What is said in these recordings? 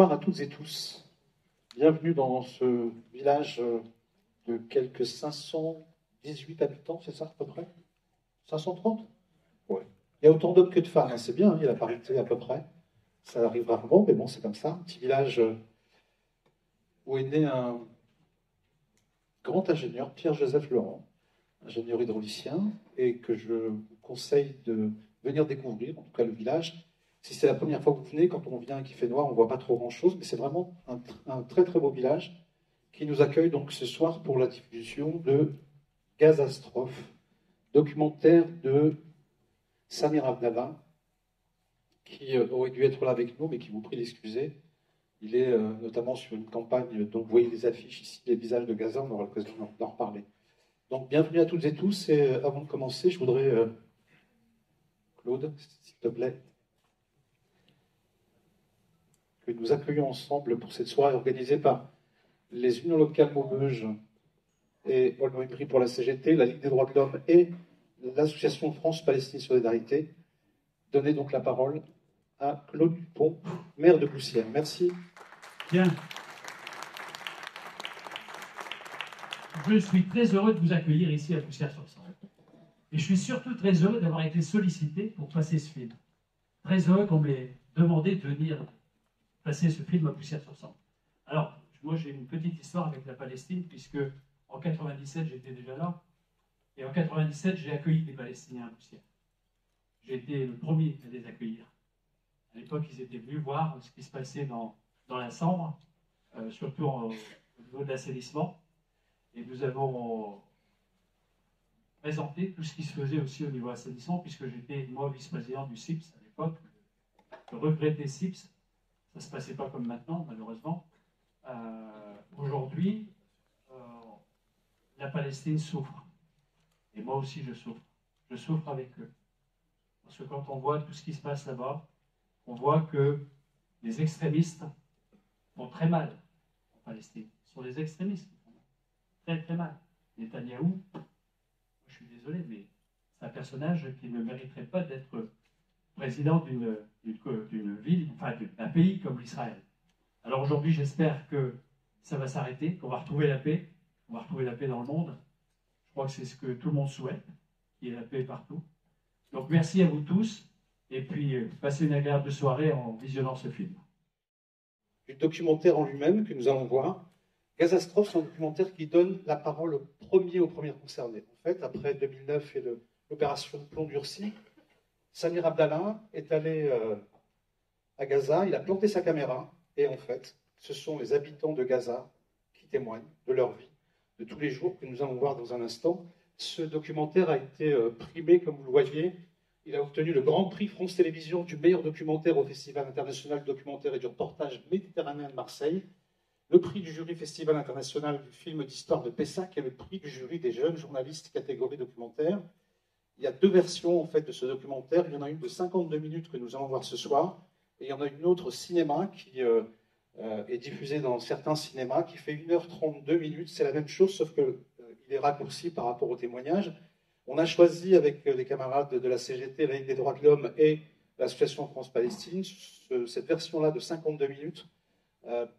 Bonsoir à toutes et tous. Bienvenue dans ce village de quelques 518 habitants, c'est ça à peu près? 530 Ouais. Il y a autant d'hommes que de femmes, hein, c'est bien, il y a la parité à peu près. Ça arrive rarement, mais bon, c'est comme ça. Un petit village où est né un grand ingénieur, Pierre-Joseph Laurent, ingénieur hydraulicien, et que je vous conseille de venir découvrir, en tout cas le village, si c'est la première fois que vous venez, quand on vient et qu'il fait noir, on ne voit pas trop grand-chose, mais c'est vraiment un, très très beau village qui nous accueille donc ce soir pour la diffusion de Gazastrophe, documentaire de Samir Abdallah, qui euh, aurait dû être là avec nous, mais qui vous prie d'excuser. Il est euh, notamment sur une campagne, donc vous voyez les affiches ici, les visages de Gaza, on aura l'occasion d'en reparler. Donc bienvenue à toutes et tous, et euh, avant de commencer, je voudrais, Claude, s'il te plaît, que nous accueillons ensemble pour cette soirée organisée par les unions locales Maubeuge et Paul pour la CGT, la Ligue des droits de l'homme et l'association France-Palestine Solidarité. Donnez donc la parole à Claude Dupont, maire de Poussière. Merci. Bien. Je suis très heureux de vous accueillir ici à Poussière-sur-Sang. Et je suis surtout très heureux d'avoir été sollicité pour passer ce film. Très heureux qu'on m'ait demandé de venir passer ce film à poussière sur sang. Alors, moi j'ai une petite histoire avec la Palestine, puisque en 97 j'étais déjà là, et en 97 j'ai accueilli des Palestiniens à poussière. J'ai été le premier à les accueillir. À l'époque, ils étaient venus voir ce qui se passait dans, dans la Sambre, euh, surtout au niveau de l'assainissement. Et nous avons présenté tout ce qui se faisait aussi au niveau assainissement, puisque j'étais, moi, vice-président du CIPS à l'époque, le regretté CIPS, ça ne se passait pas comme maintenant, malheureusement. Euh, aujourd'hui, euh, la Palestine souffre. Et moi aussi, je souffre. Je souffre avec eux. Parce que quand on voit tout ce qui se passe là-bas, on voit que les extrémistes font très mal en Palestine. Ce sont les extrémistes très très mal. Netanyahou, je suis désolé, mais c'est un personnage qui ne mériterait pas d'être président d'une ville, enfin d'un pays comme l'Israël. Alors aujourd'hui, j'espère que ça va s'arrêter, qu'on va retrouver la paix, qu'on va retrouver la paix dans le monde. Je crois que c'est ce que tout le monde souhaite, qu'il y ait la paix partout. Donc merci à vous tous, et puis euh, passez une agréable soirée en visionnant ce film. Le documentaire en lui-même que nous allons voir, Gazastrophe, c'est un documentaire qui donne la parole premier aux premiers concernés. En fait, après 2009 et l'opération Plomb durci, Samir Abdallah est allé euh, à Gaza, il a planté sa caméra, et en fait, ce sont les habitants de Gaza qui témoignent de leur vie, de tous les jours que nous allons voir dans un instant. Ce documentaire a été euh, primé, comme vous le voyez. Il a obtenu le Grand Prix France Télévisions du meilleur documentaire au Festival international documentaire et du reportage méditerranéen de Marseille, le prix du jury Festival international du film d'histoire de Pessac et le prix du jury des jeunes journalistes catégorie documentaire. Il y a deux versions en fait de ce documentaire. Il y en a une de 52 minutes que nous allons voir ce soir, et il y en a une autre au cinéma qui euh, euh, est diffusée dans certains cinémas qui fait 1h32 minutes. C'est la même chose, sauf qu'il euh, est raccourci par rapport au témoignage. On a choisi avec les camarades de la CGT, la Ligue des droits de l'homme et l'association France-Palestine cette version-là de 52 minutes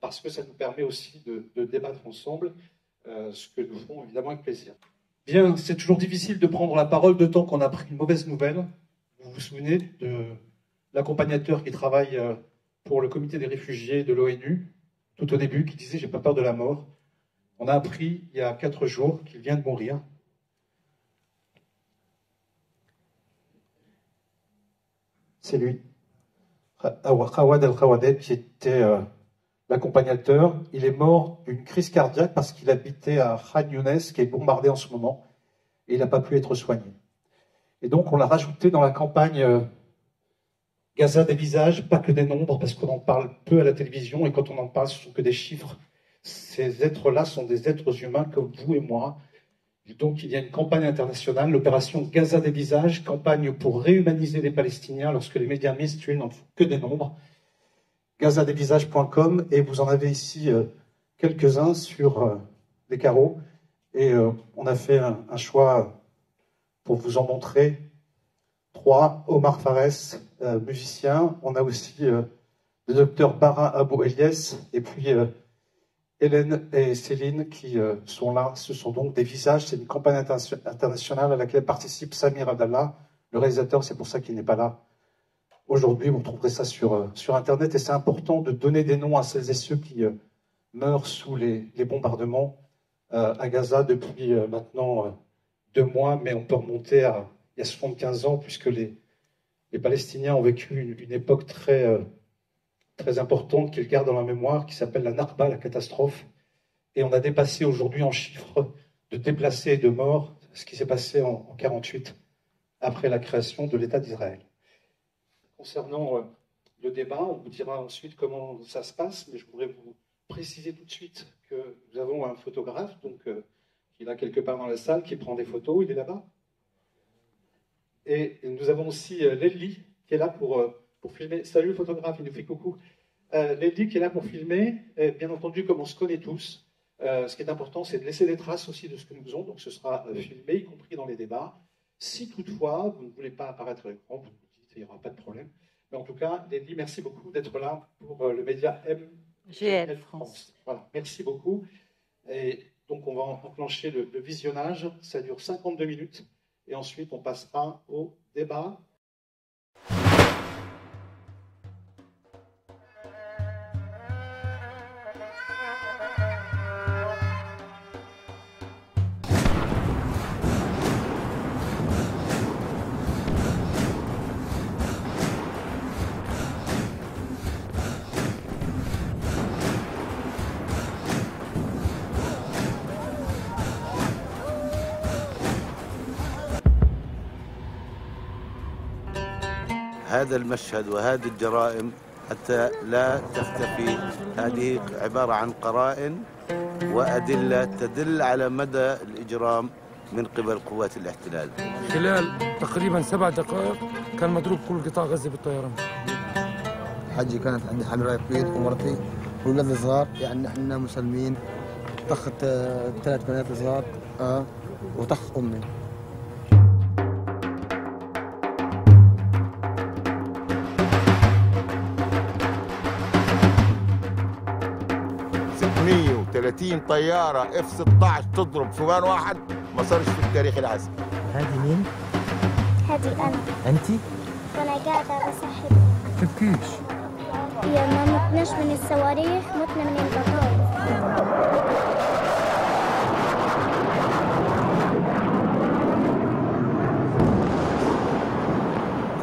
parce que ça nous permet aussi de, de débattre ensemble, ce que nous ferons évidemment avec plaisir. Bien, c'est toujours difficile de prendre la parole de temps qu'on a pris une mauvaise nouvelle. Vous vous souvenez de l'accompagnateur qui travaille euh, pour le comité des réfugiés de l'ONU, tout au début, qui disait J'ai pas peur de la mort. On a appris il y a quatre jours qu'il vient de mourir. C'est lui. Khawad al-Khawadeb, qui était euh, l'accompagnateur, il est mort d'une crise cardiaque parce qu'il habitait à Khan Younes, qui est bombardé en ce moment, et il n'a pas pu être soigné. Et donc on l'a rajouté dans la campagne euh, Gaza des visages, pas que des nombres, parce qu'on en parle peu à la télévision, et quand on en parle, ce sont que des chiffres. Ces êtres-là sont des êtres humains comme vous et moi. donc il y a une campagne internationale, l'opération Gaza des visages, campagne pour réhumaniser les Palestiniens lorsque les médias mainstream n'en font que des nombres. gazadesvisages.com et vous en avez ici euh, quelques-uns sur euh, les carreaux. Et euh, on a fait un, un, choix pour vous en montrer trois. Omar Fares, musicien. On a aussi le docteur Bara Abou Elias et puis Hélène et Céline qui sont là. Ce sont donc des visages. C'est une campagne internationale à laquelle participe Samir Abdallah, le réalisateur. C'est pour ça qu'il n'est pas là Aujourd'hui, vous trouverez ça sur, euh, sur Internet et c'est important de donner des noms à celles et ceux qui euh, meurent sous les, bombardements euh, à Gaza depuis maintenant deux mois, mais on peut remonter à il y a 75 ans, puisque les, les Palestiniens ont vécu une, époque très, très importante qu'ils gardent dans la mémoire, qui s'appelle la Narba, la catastrophe. Et on a dépassé aujourd'hui en chiffres de déplacés et de morts ce qui s'est passé en 1948, après la création de l'État d'Israël concernant euh, le débat. On vous dira ensuite comment ça se passe, mais je voudrais vous préciser tout de suite que nous avons un photographe, donc euh, qui est là quelque part dans la salle, qui prend des photos. Il est là-bas. Et nous avons aussi euh, Lely qui est là pour, pour filmer. Salut le photographe, il nous fait coucou. Euh, Lely qui est là pour filmer. Bien entendu, comme on se connaît tous, ce qui est important, c'est de laisser des traces aussi de ce que nous faisons. Donc ce sera filmé, y compris dans les débats. Si toutefois vous ne voulez pas apparaître à l'écran, il n'y aura pas de problème. Mais en tout cas, Lady, merci beaucoup d'être là pour euh, le média MGL France. Voilà, merci beaucoup. Et donc, on va enclencher le, le visionnage. Ça dure 52 minutes. Et ensuite, on passera au débat. هذا المشهد وهذه الجرائم حتى لا تختفي. هذه عبارة عن قرائن وأدلة تدل على مدى الإجرام من قبل قوات الاحتلال. خلال تقريبا سبع دقائق كان مضروب كل قطاع غزة بالطيران. حجي كانت عندي حامل رايفيد ومرتي واولاد صغار يعني إحنا مسلمين طخت ثلاث بنات صغار آه وطخ أمي. 30 طيارة اف 16 تضرب في وين واحد. ما صارش في التاريخ العسكري هذه مين؟ هذه أنا. أنت؟ وأنا قاعدة بصحب تبكيش هي ما متناش من الصواريخ متنا من البطايق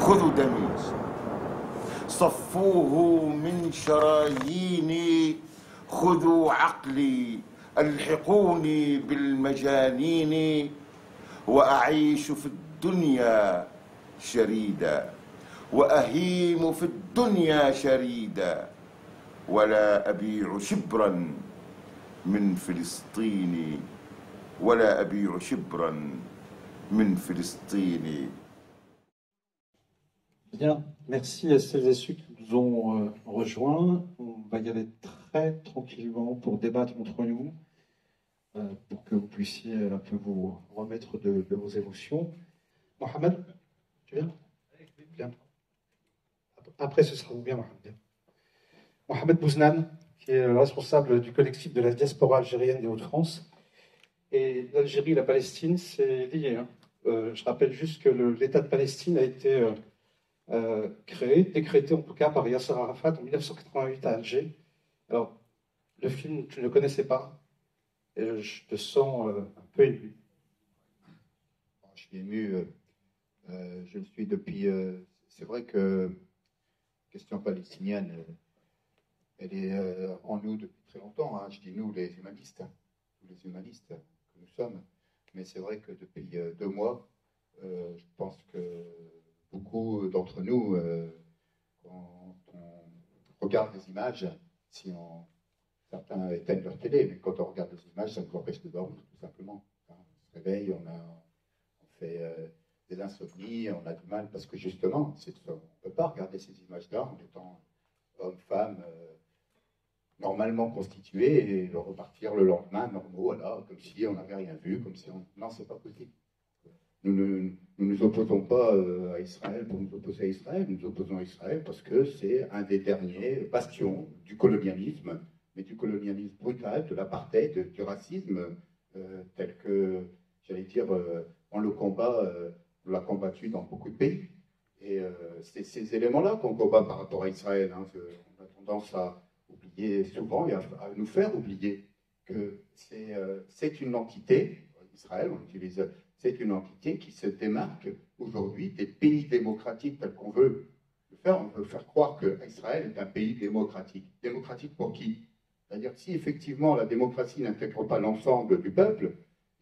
خذوا دمي صفوه من شراييني. خذوا عقلي ألحقوني بالمجانين وأعيش في الدنيا شريدا وأهيم في الدنيا شريدا ولا أبيع شبرا من فلسطين ولا أبيع شبرا من فلسطين Bien, merci à celles et ceux qui nous ont euh, rejoints. On va y aller très tranquillement pour débattre entre nous, euh, pour que vous puissiez un peu vous remettre de, vos émotions. Mohamed, tu viens? Bien. Après, ce sera vous bien, Mohamed. Mohamed Bouznan, qui est responsable du collectif de la diaspora algérienne des Hauts-de-France. Et l'Algérie et la Palestine, c'est lié. Hein. Euh, je rappelle juste que l'État de Palestine a été euh, créé, décrété en tout cas par Yasser Arafat en 1988 à Alger. Alors, le film, tu ne connaissais pas, et je te sens euh, un peu ému. Je suis ému, euh, je le suis depuis. c'est vrai que question palestinienne, elle est en nous depuis très longtemps. Hein. Je dis nous, les humanistes, les humanistes que nous sommes. Mais c'est vrai que depuis deux mois, je pense que beaucoup d'entre nous, euh, quand on regarde des images, si on, certains éteignent leur télé, mais quand on regarde des images, ça nous empêche de dormir, tout simplement. on se réveille, on, a, on fait euh, des insomnies, on a du mal, parce que justement, on ne peut pas regarder ces images-là en étant hommes-femmes, normalement constitués, et repartir le lendemain, normaux, voilà, comme si on n'avait rien vu, comme si on... Non, c'est pas possible. Nous ne nous, opposons pas à Israël pour nous opposer à Israël, nous opposons à Israël parce que c'est un des derniers bastions du colonialisme, mais du colonialisme brutal, de l'apartheid, du racisme, tel que, j'allais dire, on le combat, on l'a combattu dans beaucoup de pays. Et c'est ces éléments-là qu'on combat par rapport à Israël. Hein, on a tendance à oublier souvent et à, nous faire oublier que c'est une entité, Israël, on utilise, c'est une entité qui se démarque aujourd'hui des pays démocratiques tels qu'on veut le faire. On veut faire croire que Israël est un pays démocratique. Démocratique pour qui? C'est-à-dire que si effectivement la démocratie n'intègre pas l'ensemble du peuple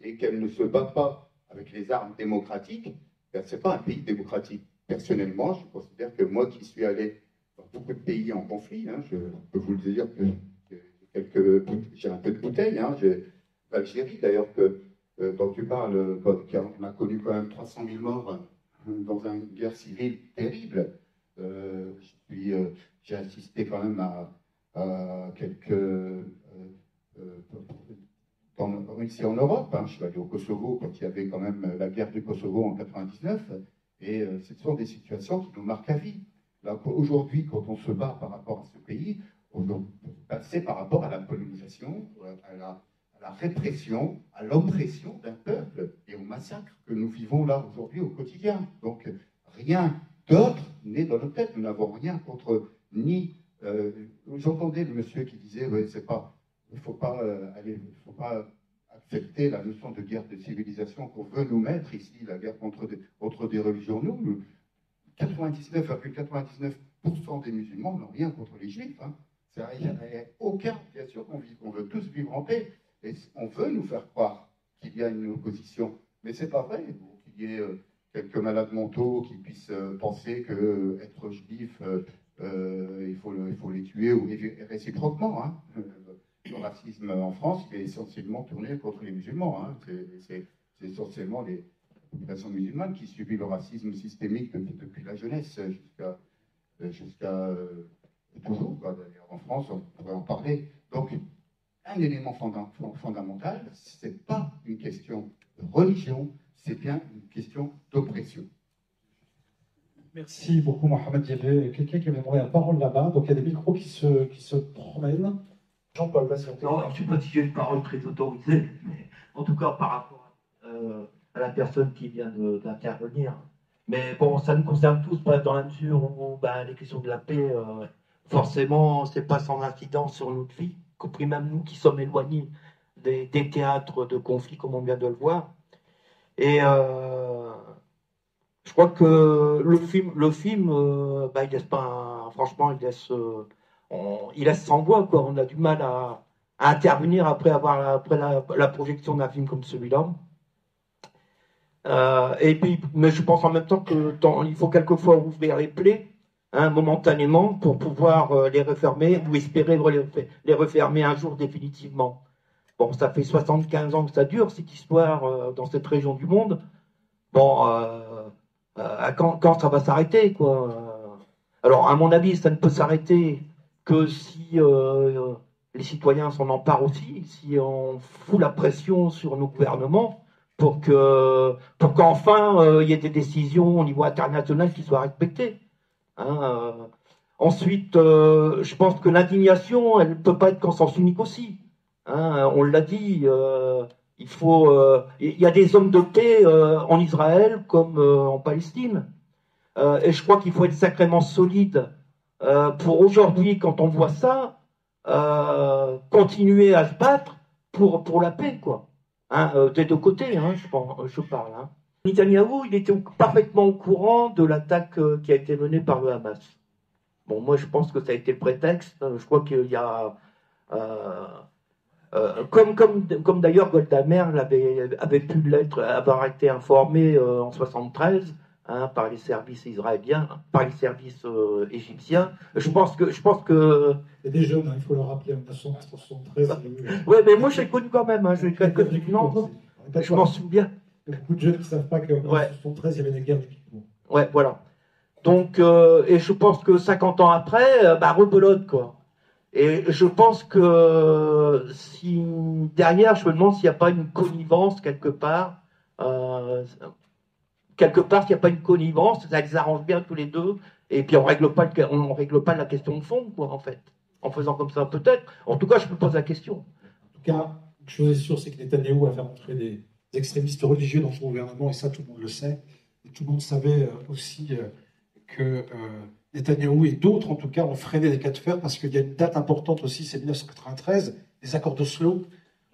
et qu'elle ne se bat pas avec les armes démocratiques, ben, ce n'est pas un pays démocratique. Personnellement, je considère que moi qui suis allé dans beaucoup de pays en conflit, hein, je peux vous le dire que j'ai un peu de bouteille. Hein, L'Algérie, d'ailleurs, que, dont tu parles, on a connu quand même 300 000 morts hein, dans une guerre civile terrible. Euh, euh, j'ai assisté quand même à, quelques. ici en Europe, je suis allé au Kosovo quand il y avait quand même la guerre du Kosovo en 99. Et euh, ce sont des situations qui nous marquent à vie. Aujourd'hui, quand on se bat par rapport à ce pays, c'est par rapport à la colonisation, à la, répression, à l'oppression d'un peuple et au massacre que nous vivons là aujourd'hui au quotidien. Donc rien d'autre n'est dans nos têtes. Nous n'avons rien contre ni. Euh, j'entendais le monsieur qui disait, c'est pas, il faut euh, faut pas accepter la notion de guerre de civilisation qu'on veut nous mettre ici, la guerre contre des, contre des religions. Nous, 99,99% des musulmans n'ont rien contre les juifs. Hein. C'est rien, aucun, bien sûr qu'on on veut tous vivre en paix. On veut nous faire croire qu'il y a une opposition. Mais c'est pas vrai. Qu'il y ait euh, quelques malades mentaux qui puissent euh, penser que euh, être juif, il, faut les tuer, ou réciproquement. Hein le racisme en France est essentiellement tourné contre les musulmans. Hein. C'est essentiellement les populations musulmanes qui subissent le racisme systémique depuis, la jeunesse jusqu'à toujours. D'ailleurs, en France, on pourrait en parler. Donc, un élément fondamental, ce n'est pas une question de religion, c'est bien une question d'oppression. Merci beaucoup, Mohamed. Il y avait quelqu'un qui avait demandé la parole là-bas. Donc, il y a des micros qui se, qui se promènent. Jean-Paul, vas-y. Non, je ne sais pas si j'ai une parole très autorisée, mais en tout cas par rapport euh, à la personne qui vient d'intervenir. Mais bon, ça nous concerne tous, bref, dans la mesure où ben, les questions de la paix, euh, forcément, c'est pas sans incidence sur notre vie, compris même nous qui sommes éloignés des, théâtres de conflit, comme on vient de le voir. Et euh, je crois que le film, le film ben, il laisse franchement, il laisse il laisse sans voix, quoi. On a du mal à, intervenir après avoir après la, projection d'un film comme celui-là. Euh, et mais je pense en même temps que il faut quelquefois ouvrir les plaies hein, momentanément pour pouvoir euh, les refermer ou espérer les, refermer un jour définitivement. Bon, ça fait 75 ans que ça dure cette histoire euh, dans cette région du monde. Bon, quand, quand, ça va s'arrêter, quoi Alors, à mon avis, ça ne peut s'arrêter que si euh, les citoyens s'en emparent aussi, si on fout la pression sur nos gouvernements pour pour qu'enfin euh, il y ait des décisions au niveau international qui soient respectées. Hein, euh. Ensuite, je pense que l'indignation, elle ne peut pas être qu'en sens unique aussi. Hein, on l'a dit, il faut, il y a des hommes de paix en Israël comme en Palestine, et je crois qu'il faut être sacrément solide euh, pour aujourd'hui, quand on voit ça, euh, continuer à se battre pour, pour la paix, quoi. Hein, euh, des deux côtés, hein, je, je, parle. Netanyahu, il était parfaitement au courant de l'attaque qui a été menée par le Hamas. Bon, moi, je pense que ça a été le prétexte. Je crois qu'il y a. comme comme, comme d'ailleurs Golda Meir avait, avait pu l'être, avoir été informé en 73, Hein, par les services israéliens, par les services euh, égyptiens. Je pense que, je pense que. Il y a des jeunes, hein, il faut le rappeler, en 1973. oui, mais moi j'ai connu quand même. Hein, quelques non, Je m'en souviens. Il y a beaucoup de jeunes qui ne savent pas qu'en 1973, il y avait des guerres d'équipement. Ouais, voilà. Donc, euh, et je pense que 50 ans après, euh, bah, rebelote, quoi. Et je pense que si derrière, je me demande s'il n'y a pas une connivence quelque part. euh, quelque part, s'il n'y a pas une connivence, ça les arrange bien tous les deux. Et puis on règle pas, le- on règle pas la question de fond, quoi, en fait. En faisant comme ça, peut-être. En tout cas, je me pose la question. En tout cas, une chose est sûre, c'est que Netanyahou a fait rentrer des extrémistes religieux dans son gouvernement, et ça, tout le monde le sait. Et tout le monde savait euh, aussi euh, que euh, Netanyahou et d'autres, en tout cas, ont freiné les cas de fer, parce qu'il y a une date importante aussi, c'est 1993, les accords d'Oslo,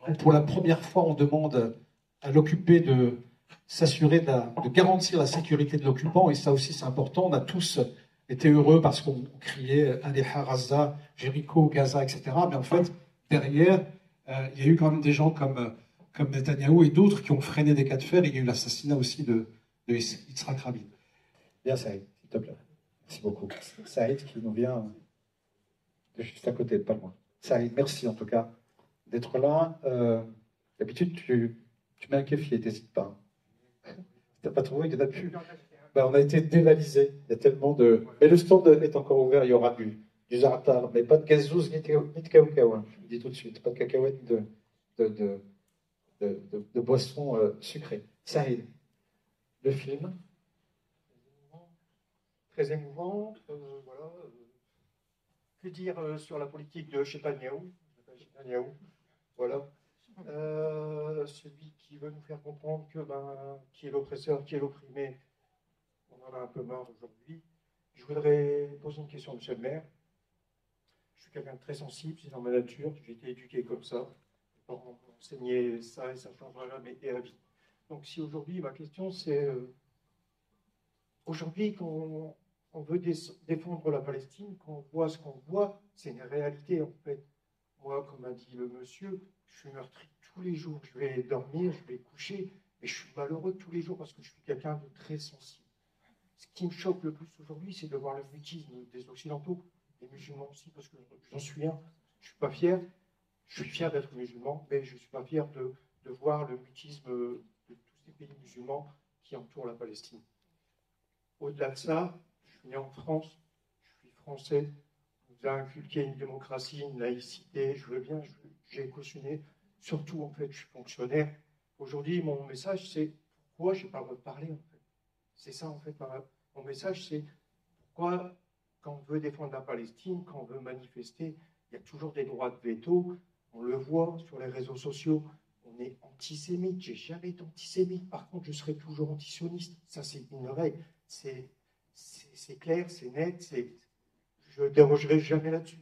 où pour la première fois, on demande à l'occupé de s'assurer de, garantir la sécurité de l'occupant, et ça aussi, c'est important. On a tous été heureux parce qu'on criait Aleha, Gaza, Jéricho, Gaza, etc. Mais en fait, derrière, euh, il y a eu quand même des gens comme, comme Netanyahou et d'autres qui ont freiné des cas de fer. Il y a eu l'assassinat aussi de, de Yitzhak Rabin. Bien, Saïd, s'il te plaît. Merci beaucoup. Saïd qui nous vient de juste à côté, pas loin. Saïd, merci en tout cas d'être là. Euh, D'habitude, tu, mets un kéfier, n'hésite pas. T'as pas trouvé qu'il y en a plus On a été dévalisé. Il y a tellement de. Mais le stand est encore ouvert. Il y aura du, du za'atar, mais pas de gazouz ni de, ni de hein. Je vous dis tout de suite. Pas de cacahuètes de, de, de, de- de boissons euh, sucrées. Saïd, le film. très émouvant. euh, voilà. euh, que dire euh, sur la politique de Netanyahou, Voilà. Celui qui veut nous faire comprendre que ben, qui est l'oppresseur, qui est l'opprimé, on en a un peu marre aujourd'hui. Je voudrais poser une question à M. le maire. Je suis quelqu'un de très sensible, c'est dans ma nature, j'ai été éduqué comme ça. M'ont enseigné ça et ça changera jamais et à vie. Donc si aujourd'hui, ma question c'est, euh, aujourd'hui quand on, veut dé- défendre la Palestine, quand on voit ce qu'on voit, c'est une réalité en fait. Moi, comme a dit le monsieur, je suis meurtri tous les jours. Je vais dormir, je vais coucher, mais je suis malheureux tous les jours parce que je suis quelqu'un de très sensible. Ce qui me choque le plus aujourd'hui, c'est de voir le mutisme des Occidentaux, des musulmans aussi, parce que j'en suis un. Je suis pas fier. Je suis fier d'être musulman, mais je suis pas fier de, voir le mutisme de tous ces pays musulmans qui entourent la Palestine. Au-delà de ça, je suis né en France, je suis français, on nous a inculqué une démocratie, une laïcité, je veux bien, j'ai cautionné, surtout en fait, je suis fonctionnaire. Aujourd'hui, mon message, c'est pourquoi je n'ai pas le droit de parler en fait. C'est ça en fait, mon message, c'est pourquoi quand on veut défendre la Palestine, quand on veut manifester, il y a toujours des droits de veto, on le voit sur les réseaux sociaux, on est antisémite, j'ai jamais été antisémite, par contre je serai toujours antisioniste, ça c'est une règle, c'est clair, c'est net, je ne dérogerai jamais là-dessus.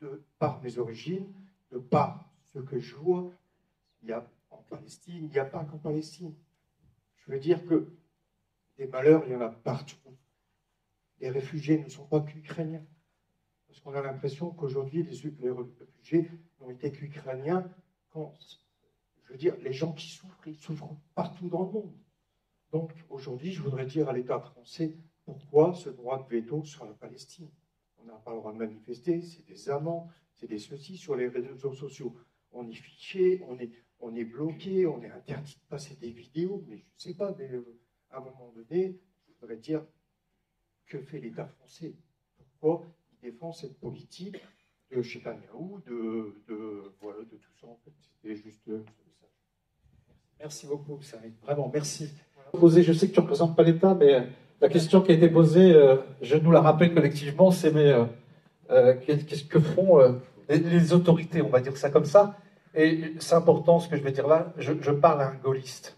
De par mes origines, de par ce que je vois, il y a en Palestine, il n'y a pas qu'en Palestine. Je veux dire que des malheurs, il y en a partout. Les réfugiés ne sont pas qu'ukrainiens. Parce qu'on a l'impression qu'aujourd'hui, les réfugiés n'ont été qu'ukrainiens quand, je veux dire, les gens qui souffrent, ils souffrent partout dans le monde. Donc aujourd'hui, je voudrais dire à l'État français, pourquoi ce droit de veto sur la Palestine? On n'a pas le droit de manifester, c'est des amendes, c'est des ceci sur les réseaux sociaux. On est fiché, on est, on est bloqué, on est interdit de passer des vidéos, mais je ne sais pas, mais euh, à un moment donné, je voudrais dire, que fait l'État français? Pourquoi il défend cette politique de Netanyahou, de, de, voilà, de tout ça en fait C'était juste euh. Merci beaucoup, Saïd. Vraiment, merci. Je sais que tu ne représentes pas l'État, mais euh, la question qui a été posée, euh, je nous la rappelle collectivement, c'est mais qu'est- qu'est-ce que font les, autorités, on va dire ça comme ça. Et c'est important ce que je vais dire là, je, parle à un gaulliste.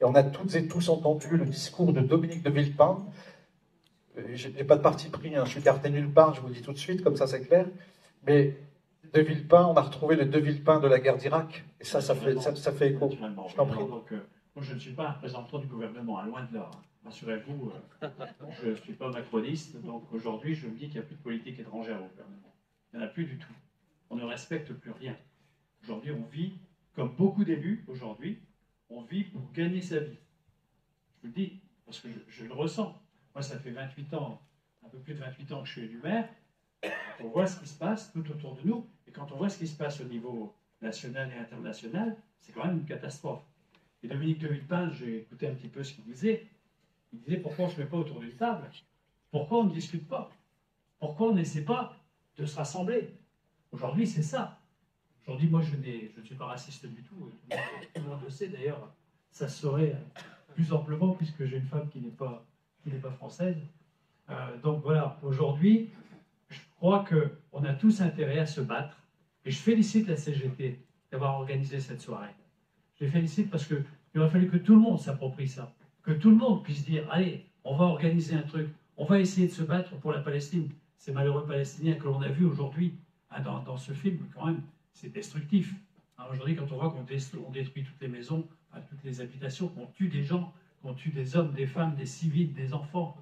Et on a toutes et tous entendu le discours de Dominique de Villepin. Je n'ai pas de parti pris, hein, je suis gardé nulle part, je vous le dis tout de suite, comme ça c'est clair. Mais de Villepin, on a retrouvé le de Villepin de la guerre d'Irak. Et ça, ça fait, ça, ça fait écho. Je t'en prie. Donc, euh, moi, je ne suis pas un représentant du gouvernement, hein, loin de là. hein. Rassurez-vous, euh, je ne suis pas macroniste, donc aujourd'hui, je me dis qu'il n'y a plus de politique étrangère au gouvernement. Il n'y en a plus du tout. On ne respecte plus rien. Aujourd'hui, on vit, comme beaucoup d'élus aujourd'hui, on vit pour gagner sa vie. Je vous le dis, parce que je, je le ressens. Moi, ça fait 28 ans, un peu plus de 28 ans que je suis élu maire. On voit ce qui se passe tout autour de nous, et quand on voit ce qui se passe au niveau national et international, c'est quand même une catastrophe. Et Dominique de Villepin, j'ai écouté un petit peu ce qu'il disait. Il disait pourquoi on ne se met pas autour d'une table? Pourquoi on ne discute pas? Pourquoi on n'essaie pas de se rassembler? Aujourd'hui, c'est ça. Aujourd'hui, moi, je, ne suis pas raciste du tout. Tout le monde le sait d'ailleurs. Ça se saurait plus amplement puisque j'ai une femme qui n'est pas, française. Euh, donc voilà, aujourd'hui, crois qu'on a tous intérêt à se battre. Et je félicite la CGT d'avoir organisé cette soirée. Je les félicite parce qu'il aurait fallu que tout le monde s'approprie ça. Que tout le monde puisse dire, allez, on va organiser un truc. On va essayer de se battre pour la Palestine. Ces malheureux Palestiniens que l'on a vus aujourd'hui hein, dans, ce film, quand même, c'est destructif. Hein, aujourd'hui, quand on voit qu'on détruit toutes les maisons, toutes les habitations, qu'on tue des gens, qu'on tue des hommes, des femmes, des civils, des enfants,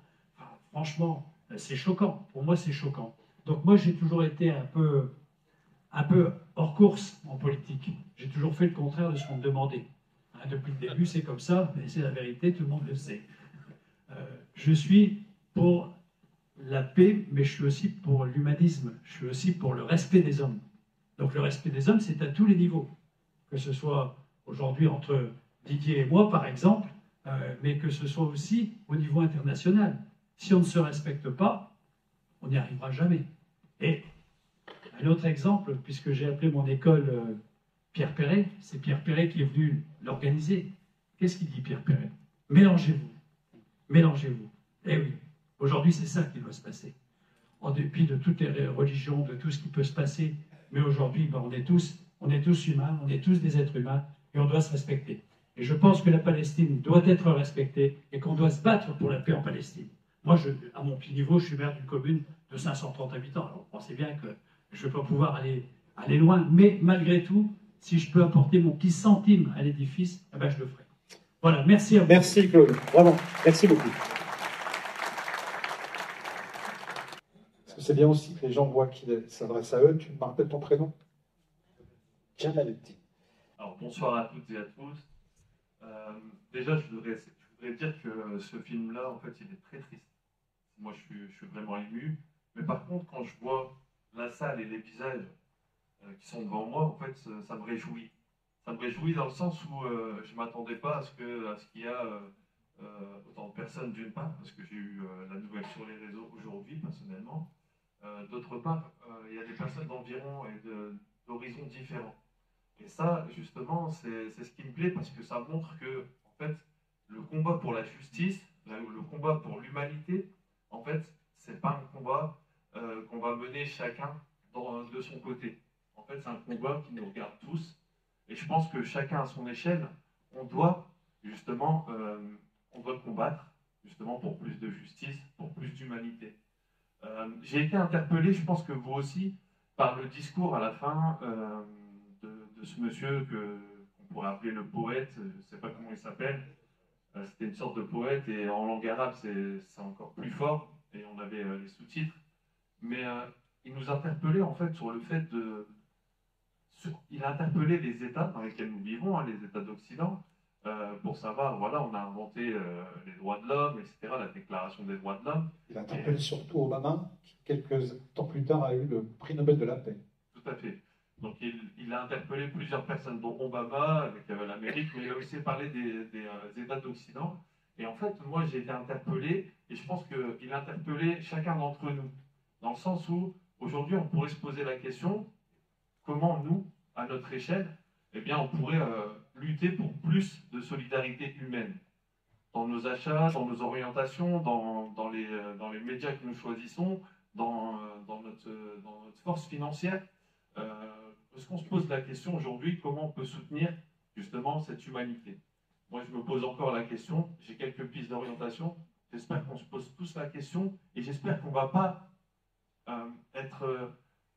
franchement, c'est choquant. Pour moi, c'est choquant. Donc moi, j'ai toujours été un peu, un peu hors course en politique. J'ai toujours fait le contraire de ce qu'on me demandait. Hein, depuis le début, c'est comme ça, mais c'est la vérité, tout le monde le sait. Euh, je suis pour la paix, mais je suis aussi pour l'humanisme. Je suis aussi pour le respect des hommes. Donc le respect des hommes, c'est à tous les niveaux. Que ce soit aujourd'hui entre Didier et moi, par exemple, euh, mais que ce soit aussi au niveau international. Si on ne se respecte pas, on n'y arrivera jamais. Et un autre exemple, puisque j'ai appelé mon école euh, Pierre Perret, c'est Pierre Perret qui est venu l'organiser. Qu'est-ce qu'il dit Pierre Perret? Mélangez-vous. Mélangez-vous. Eh oui, aujourd'hui c'est ça qui doit se passer. En dépit de toutes les religions, de tout ce qui peut se passer, mais aujourd'hui, ben, on, est tous, on est tous humains, on est tous des êtres humains, et on doit se respecter. Et je pense que la Palestine doit être respectée et qu'on doit se battre pour la paix en Palestine. Moi, je, à mon petit niveau, je suis maire d'une commune de 530 habitants. Alors, vous pensez bien que je ne vais pas pouvoir aller, aller loin, mais malgré tout, si je peux apporter mon petit centime à l'édifice, eh ben, je le ferai. Voilà, merci à vous. Merci Claude, vraiment, merci beaucoup. Parce que c'est bien aussi que les gens voient qu'il s'adresse à eux. Tu me rappelles ton prénom? Jamaletti. Alors bonsoir à toutes et à tous. Euh, déjà, je voudrais, je voudrais, dire que ce film-là, en fait, il est très triste. Moi, je suis, je suis, vraiment ému. Mais par contre, quand je vois la salle et les visages euh, qui sont devant moi, en fait, ça, me réjouit. Ça me réjouit dans le sens où euh, je ne m'attendais pas à ce qu'il y a autant de personnes d'une part, parce que j'ai eu la nouvelle sur les réseaux aujourd'hui, personnellement. D'autre part, il y a des personnes d'environ et d'horizons différents. Et ça, justement, c'est ce qui me plaît parce que ça montre que, en fait, le combat pour la justice, le combat pour l'humanité, en fait, c'est pas un combat euh, qu'on va mener chacun de son côté. En fait, c'est un combat qui nous regarde tous. Et je pense que chacun à son échelle, on doit justement, euh, on doit combattre justement pour plus de justice, pour plus d'humanité. Euh, j'ai été interpellé, je pense que vous aussi, par le discours à la fin de ce monsieur que qu'on pourrait appeler le poète, je ne sais pas comment il s'appelle. Euh, c'était une sorte de poète et en langue arabe c'est encore plus fort et on avait euh, les sous-titres. Mais euh, il nous interpellait en fait sur le fait de. il a interpellé les États dans lesquels nous vivons, hein, les États d'Occident, pour savoir, voilà, on a inventé les droits de l'homme, etc., la déclaration des droits de l'homme. Il a interpellé surtout Obama, qui quelques temps plus tard a eu le prix Nobel de la paix. Tout à fait. Donc il, a interpellé plusieurs personnes, dont Obama, avec euh, l'Amérique, mais il a aussi parlé des, euh, États d'Occident. Et en fait, moi, j'ai été interpellé, et je pense qu'il a interpellé chacun d'entre nous, dans le sens où, aujourd'hui, on pourrait se poser la question, comment nous, à notre échelle, eh bien, on pourrait euh, lutter pour plus de solidarité humaine dans nos achats, dans nos orientations, dans, les, dans les médias que nous choisissons, dans, dans, notre, dans notre force financière. Est-ce qu'on se pose la question aujourd'hui comment on peut soutenir justement cette humanité? Moi, je me pose encore la question, j'ai quelques pistes d'orientation, j'espère qu'on se pose tous la question et j'espère qu'on ne va pas euh, être euh,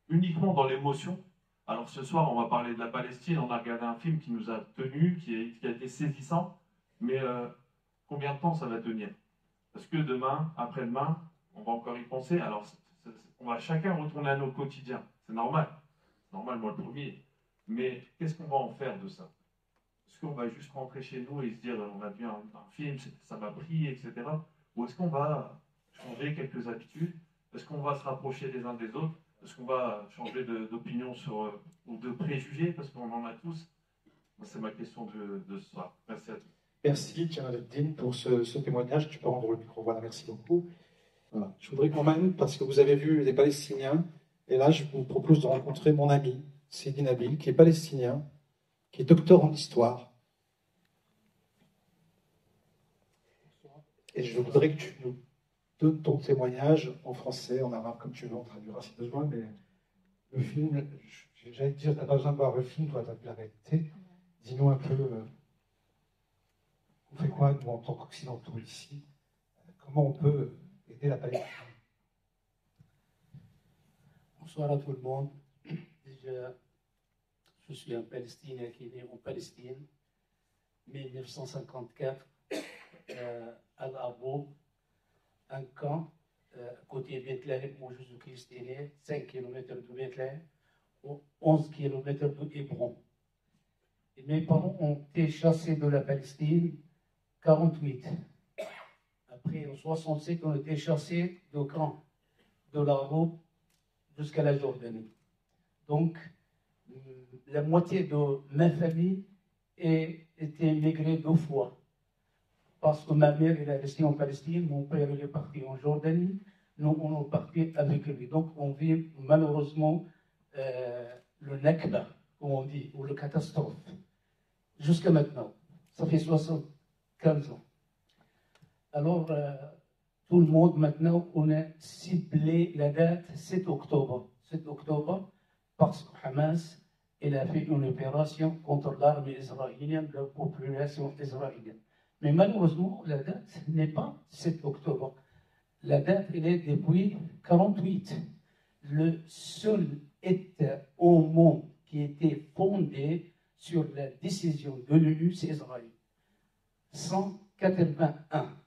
uniquement dans l'émotion. Alors ce soir, on va parler de la Palestine, on a regardé un film qui nous a tenu, qui, a été saisissant, mais euh, combien de temps ça va tenir? Parce que demain, après-demain, on va encore y penser, alors on va chacun retourner à nos quotidiens, c'est normal normal, moi le premier. Mais qu'est-ce qu'on va en faire de ça? Est-ce qu'on va juste rentrer chez nous et se dire on a vu un, film, ça m'a pris, etc. Ou est-ce qu'on va changer quelques habitudes? Est-ce qu'on va se rapprocher les uns des autres? Est-ce qu'on va changer d'opinion sur euh, ou de préjugés? Parce qu'on en a tous C'est ma question de, de, ce soir. Merci à tous. Merci Thierry pour ce, témoignage. Tu peux rendre le micro. Voilà, merci beaucoup. Je voudrais quand même, parce que vous avez vu les Palestiniens, et là je vous propose de rencontrer mon ami, Sidi Nabil, qui est palestinien, qui est docteur en histoire. Et je voudrais que tu nous donnes ton témoignage en français, en arabe, comme tu veux, on traduira si besoin, mais le film, j'allais te dire, tu pas besoin de voir le film, toi, tu vu la réalité. Dis-nous un peu, euh, on fait quoi, nous, en tant qu'occidentaux ici? Comment on peut aider la Palestine? Bonsoir à tout le monde. Je suis un Palestinien qui est né en Palestine, 1954, euh, à Al-Aboub, un camp euh, à côté de où Jésus-Christ est né, 5 km de Bethléem, 11 km de Hébron. Mes parents ont été chassés de la Palestine 48. Après, en 67, on a été chassés de camp de l'Arabe jusqu'à la Jordanie. Donc, la moitié de ma famille était immigrée deux fois. Parce que ma mère est restée en Palestine, mon père est parti en Jordanie, nous on est parti avec lui. Donc on vit malheureusement euh, le Nakba, comme on dit, ou le catastrophe, jusqu'à maintenant. Ça fait 75 ans. Alors, euh, tout le monde maintenant, on a ciblé la date 7 octobre. 7 octobre, parce que Hamas, a fait une opération contre l'armée israélienne, la population israélienne. Mais malheureusement, la date n'est pas 7 octobre. La date, elle est depuis 48. Le seul État au monde qui était fondé sur la décision de l'ONU, c'est Israël. 181.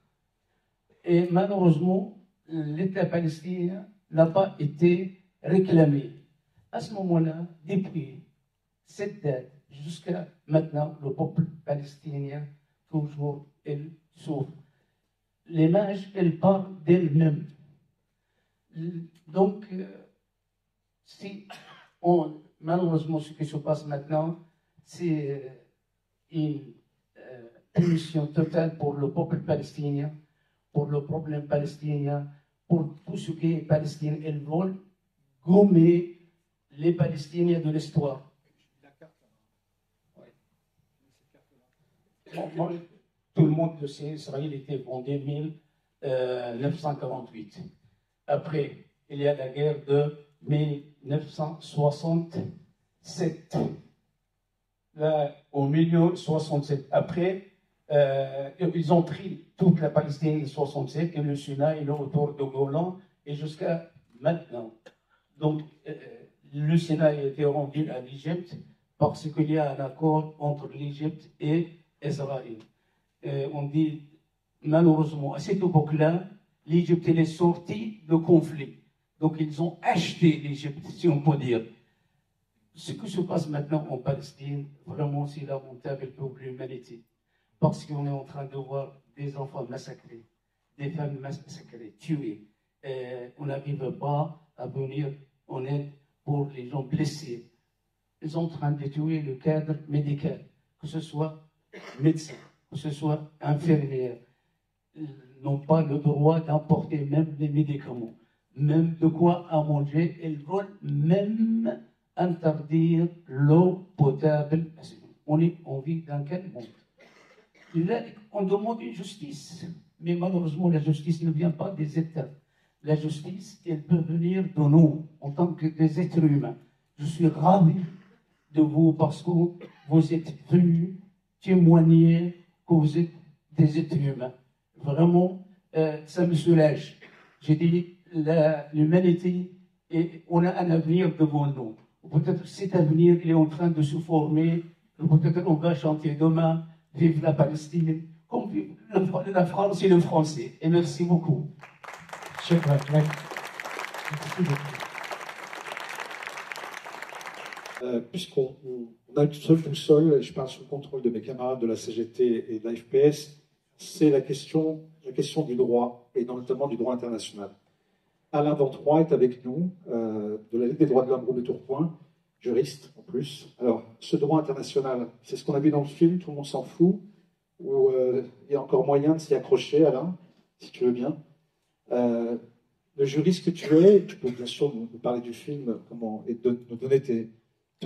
Et malheureusement, l'État palestinien n'a pas été réclamé. À ce moment-là, depuis cette date jusqu'à maintenant, le peuple palestinien, toujours, il souffre. L'image, elle part d'elle-même. Donc, euh, si on, malheureusement, ce qui se passe maintenant, c'est euh, une euh, punition totale pour le peuple palestinien, pour le problème palestinien, pour tout ce qui est palestinien. Elles veulent gommer les Palestiniens de l'histoire. tout le monde le sait, Israël était fondé en 1948. Après, il y a la guerre de 1967. Là, au milieu 67. Après, euh, ils ont pris toute la Palestine en 67 et le Sinaï est autour de Golan et jusqu'à maintenant. Donc, euh, le Sinaï a été rendu à l'Égypte parce qu'il y a un accord entre l'Égypte et Israël. Euh, on dit, malheureusement, à cette époque-là, l'Égypte est sortie de conflit. Donc, ils ont acheté l'Égypte, si on peut dire. Ce qui se passe maintenant en Palestine, vraiment, c'est lamentable pour l'humanité. Parce qu'on est en train de voir des enfants massacrés, des femmes massacrées, tuées. On n'arrive pas à venir en aide pour les gens blessés. Ils sont en train de tuer le cadre médical, que ce soit médecin, que ce soit infirmière, n'ont pas le droit d'emporter même des médicaments, même de quoi à manger. Ils veulent même interdire l'eau potable. On, est, on vit dans quel monde? On demande une justice, mais malheureusement, la justice ne vient pas des États. La justice, elle peut venir de nous, en tant que des êtres humains. Je suis ravi de vous parce que vous êtes venus témoigner que vous êtes des êtres humains. Vraiment, euh, ça me soulage. J'ai dit, l'humanité, on a un avenir devant nous. Peut-être cet avenir, il est en train de se former. Peut-être qu'on va chanter demain, vive la Palestine, comme vive la France et le français. Et merci beaucoup. Euh, puisqu'on a une seule boussole, et je parle sous le contrôle de mes camarades de la CGT et de la FPS, c'est la question, la question du droit, et notamment du droit international. Alain Ventroy est avec nous, euh, de la Ligue des droits de l'homme, de Tourcoing, juriste en plus. Alors, ce droit international, c'est ce qu'on a vu dans le film, tout le monde s'en fout, ou euh, il y a encore moyen de s'y accrocher, Alain, si tu veux bien. le juriste que tu es, tu peux bien sûr nous, parler du film et nous donner tes,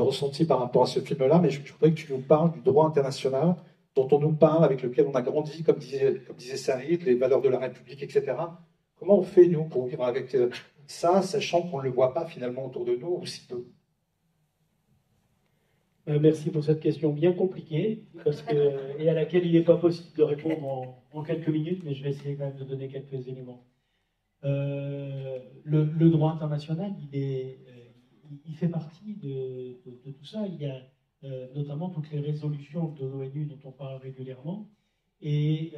ressentis par rapport à ce film-là, mais je, voudrais que tu nous parles du droit international dont on nous parle, avec lequel on a grandi, comme disait, comme disait Saïd, les valeurs de la République, etc. Comment on fait, nous, pour vivre avec euh, ça, sachant qu'on ne le voit pas finalement autour de nous, ou si peu? Euh, merci pour cette question bien compliquée parce que, et à laquelle il n'est pas possible de répondre en, quelques minutes, mais je vais essayer quand même de donner quelques éléments. Euh, le, droit international, il, est, euh, il fait partie de, tout ça. Il y a notamment toutes les résolutions de l'ONU dont on parle régulièrement. Et,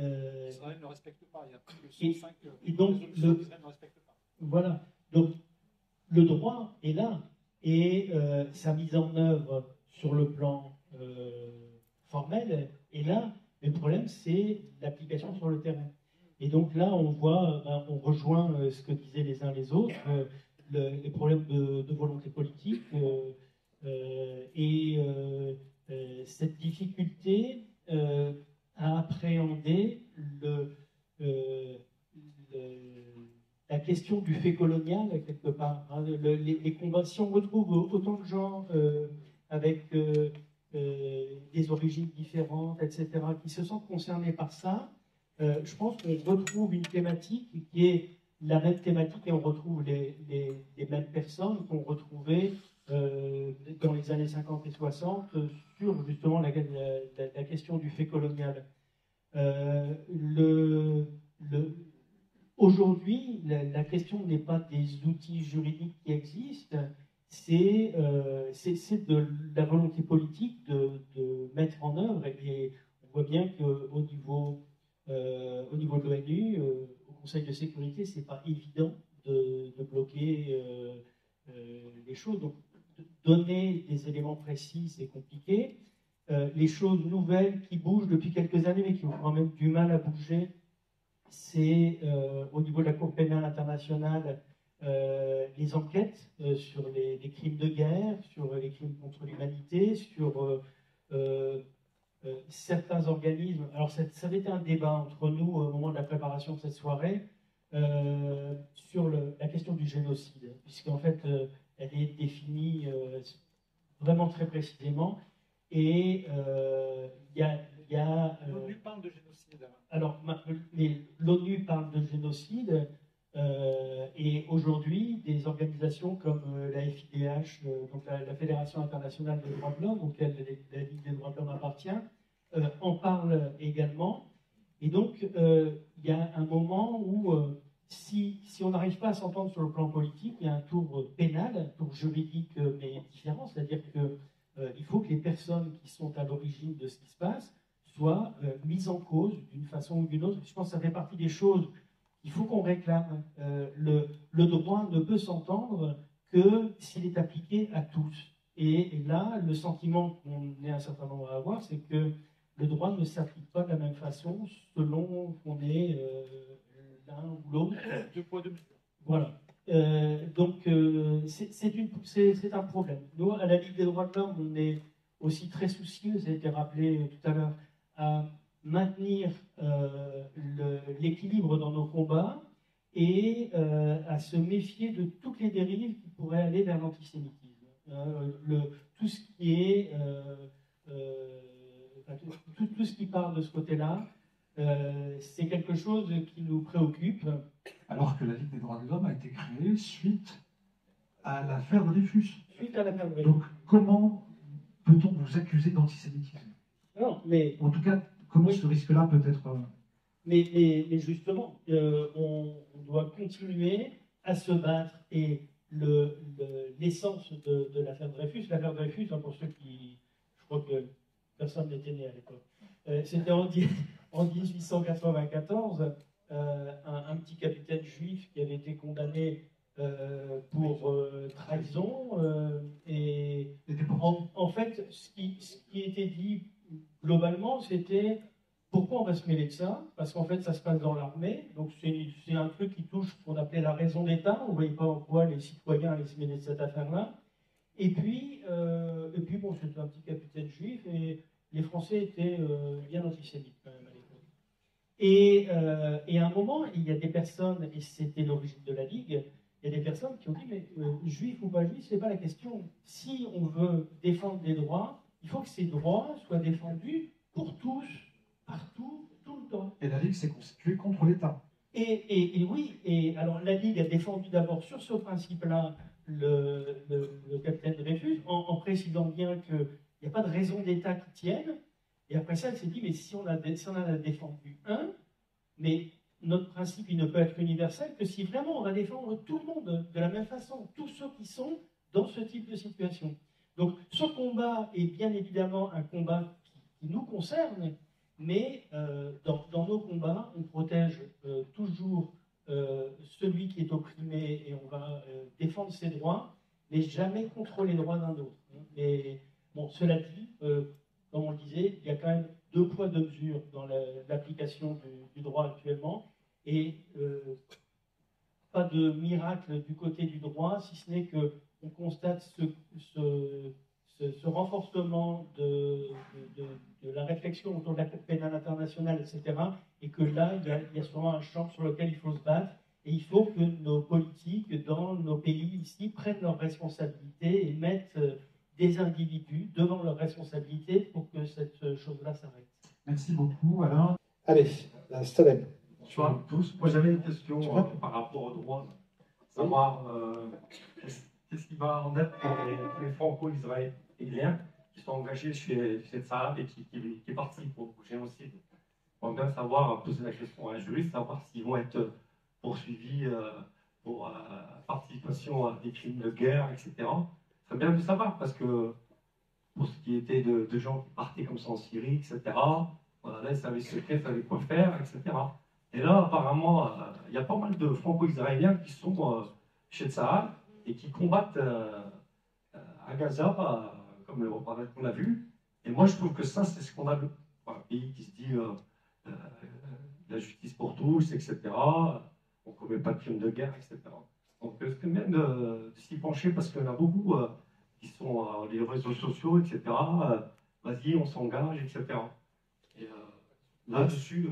Israël ne respecte pas. Il y a plus de 105 et, donc, le, ne respecte pas. Voilà. Donc, le droit est là. Et sa mise en œuvre sur le plan euh, formel. Et là, le problème, c'est l'application sur le terrain. Et donc là, on voit, ben, on rejoint euh, ce que disaient les uns les autres, euh, les problèmes de, volonté politique et cette difficulté à appréhender la question du fait colonial quelque part. Hein, les, les, si on retrouve autant de gens avec euh, euh, des origines différentes, etc., qui se sentent concernés par ça, euh, je pense qu'on retrouve une thématique qui est la même thématique et on retrouve les, mêmes personnes qu'on retrouvait dans les années 50 et 60 sur justement la, question du fait colonial. Aujourd'hui, la, question n'est pas des outils juridiques qui existent, euh, c'est de la volonté politique de, mettre en œuvre. Et on voit bien qu'au niveau, euh, au niveau de l'ONU, euh, au Conseil de sécurité, c'est pas évident de, bloquer les choses. Donc, donner des éléments précis, c'est compliqué. les choses nouvelles qui bougent depuis quelques années, mais qui ont quand même du mal à bouger, c'est au niveau de la Cour pénale internationale euh, les enquêtes euh, sur les, crimes de guerre, sur les crimes contre l'humanité, sur euh, certains organismes. Alors, ça, ça, avait été un débat entre nous au moment de la préparation de cette soirée sur la question du génocide, puisqu'en fait, elle est définie vraiment très précisément. Et il y a. L'ONU parle de génocide. Alors, l'ONU parle de génocide. Euh, et aujourd'hui, des organisations comme euh, la FIDH, euh, donc la, Fédération internationale des droits de l'homme, auquel la, Ligue des droits de l'homme appartient, en parlent également. Et donc, il y a un moment où, si, si, on n'arrive pas à s'entendre sur le plan politique, il y a un tour pénal, un tour juridique, mais différent, c'est-à-dire qu'il faut que les personnes qui sont à l'origine de ce qui se passe soient mises en cause d'une façon ou d'une autre. Je pense que ça fait partie des choses il faut qu'on réclame. Euh, le, droit ne peut s'entendre que s'il est appliqué à tous. Et, là, le sentiment qu'on est un certain nombre à avoir, c'est que le droit ne s'applique pas de la même façon selon qu'on est euh, l'un ou l'autre. Deux poids, deux mesures. Voilà. Euh, donc, c'est un problème. Nous, à la Ligue des droits de l'homme, on est aussi très soucieux, ça a été rappelé tout à l'heure, à maintenir euh, l'équilibre dans nos combats et euh, à se méfier de toutes les dérives qui pourraient aller vers l'antisémitisme. Euh, tout ce qui est tout, tout, ce qui parle de ce côté-là, c'est quelque chose qui nous préoccupe. Alors que la Ligue des droits de l'homme a été créée suite à l'affaire Dreyfus. Suite à l'affaire Dreyfus. Donc comment peut-on vous accuser d'antisémitisme? Non, mais en tout cas, Comment ce risque-là peut être. Euh, mais, mais, justement, euh, on, doit continuer à se battre et l'essence le, de, l'affaire Dreyfus, l'affaire Dreyfus, hein, pour ceux qui. Je crois que personne n'était né à l'époque. Euh, c'était en, en, 1894, un, petit capitaine juif qui avait été condamné pour trahison. et en, en, fait, ce qui, ce qui était dit globalement, c'était pourquoi on va se mêler de ça? Parce qu'en fait, ça se passe dans l'armée, donc c'est un truc qui touche ce qu'on appelait la raison d'État. On ne voyait pas pourquoi les citoyens allaient se mêler de cette affaire-là. Et puis, euh, et puis bon, c'était un petit capitaine juif et les Français étaient euh, bien antisémites quand même à l'époque. Et, euh, et, à un moment, il y a des personnes, et c'était l'origine de la Ligue, il y a des personnes qui ont dit, mais juif ou pas juif, ce n'est pas la question. Si on veut défendre des droits, il faut que ces droits soient défendus pour tous, partout, tout le temps. Et la Ligue s'est constituée contre l'État. Et, et, et, oui, et alors la Ligue a défendu d'abord sur ce principe-là le, le, capitaine Dreyfus, en, en précisant bien qu'il n'y a pas de raison d'État qui tienne. Et après ça, elle s'est dit, mais si on, a, si on en a défendu un, mais notre principe, il ne peut être universel que si vraiment on va défendre tout le monde de la même façon, tous ceux qui sont dans ce type de situation. Donc ce combat est bien évidemment un combat qui, nous concerne, mais euh, dans, nos combats, on protège euh, toujours euh, celui qui est opprimé et on va défendre ses droits, mais jamais contre les droits d'un autre. Mais bon, cela dit, comme on le disait, il y a quand même deux poids, deux mesures dans l'application du, droit actuellement, et pas de miracle du côté du droit, si ce n'est qu'on constate ce, ce, renforcement de, de, la réflexion autour de la pénale internationale, etc., et que là, il y, a, il y, a, sûrement un champ sur lequel il faut se battre, et il faut que nos politiques dans nos pays ici prennent leurs responsabilités et mettent des individus devant leurs responsabilités pour que cette chose-là s'arrête. Merci beaucoup, Alain. Allez, Stalem. Bonsoir à tous. Moi, j'avais une question euh, par rapport au droit. Savoir euh, qu'est-ce qui va en être pour les, franco-israéliens qui sont engagés chez, chez Tsahab et qui, qui, qui participent au génocide. On va bien savoir, poser la question à un juriste, savoir s'ils vont être poursuivis euh, pour participation à des crimes de guerre, etc serait bien de savoir, parce que pour ce qui était de, gens qui partaient comme ça en Syrie, etc., voilà, là, ils savaient ce qu'ils fallait quoi faire, etc. Et là, apparemment, euh, il y a pas mal de franco-israéliens qui sont euh, chez Tsahal et qui combattent euh, à Gaza, comme le représentant qu'on a vu. Et moi, je trouve que ça, c'est scandaleux. un pays qui se dit la justice pour tous, etc. On ne commet pas de crimes de guerre, etc. Donc, c'est même de, s'y pencher parce qu'il y en a beaucoup euh, qui sont euh, les réseaux sociaux, etc. Euh, vas-y, on s'engage, etc. Et là-dessus,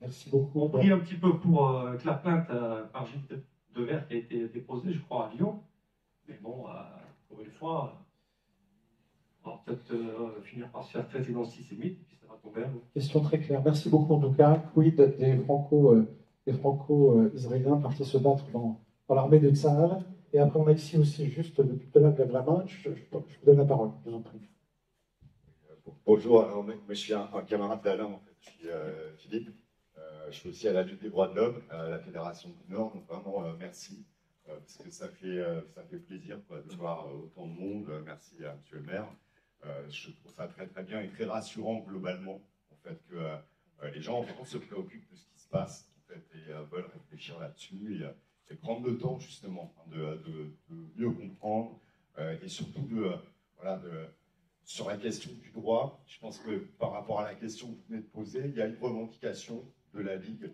Merci beaucoup. on prie un petit peu pour que la plainte par Gilles de, de Vert qui a été déposée, je crois, à Lyon. Mais bon, pour une fois, on va peut-être finir par se faire traiter d'antisémite, et puis ça va tomber à nous. Question très claire. Merci beaucoup en tout cas. Quid des franco, des franco-israéliens partis se battre dans dans l'armée de Tsahal. Et après, on a ici aussi, juste depuis tout à l'heure, lève la main. Je, vous donne la parole, je vous en prie. Bonjour, alors, je suis un, camarade d'Alain, en fait. je suis euh, Philippe. Euh, je suis aussi à la lutte des droits de l'homme, à la Fédération du Nord, donc vraiment euh, merci, parce que ça fait, ça fait plaisir de voir autant de monde. merci à M. le maire. je trouve ça très très bien et très rassurant globalement, en fait, que les gens en fait, se préoccupent de ce qui se passe en fait, et veulent réfléchir là-dessus et prendre le temps justement de, de, mieux comprendre euh, et surtout de, voilà, de, sur la question du droit. Je pense que par rapport à la question que vous venez de poser, il y a une revendication de la Ligue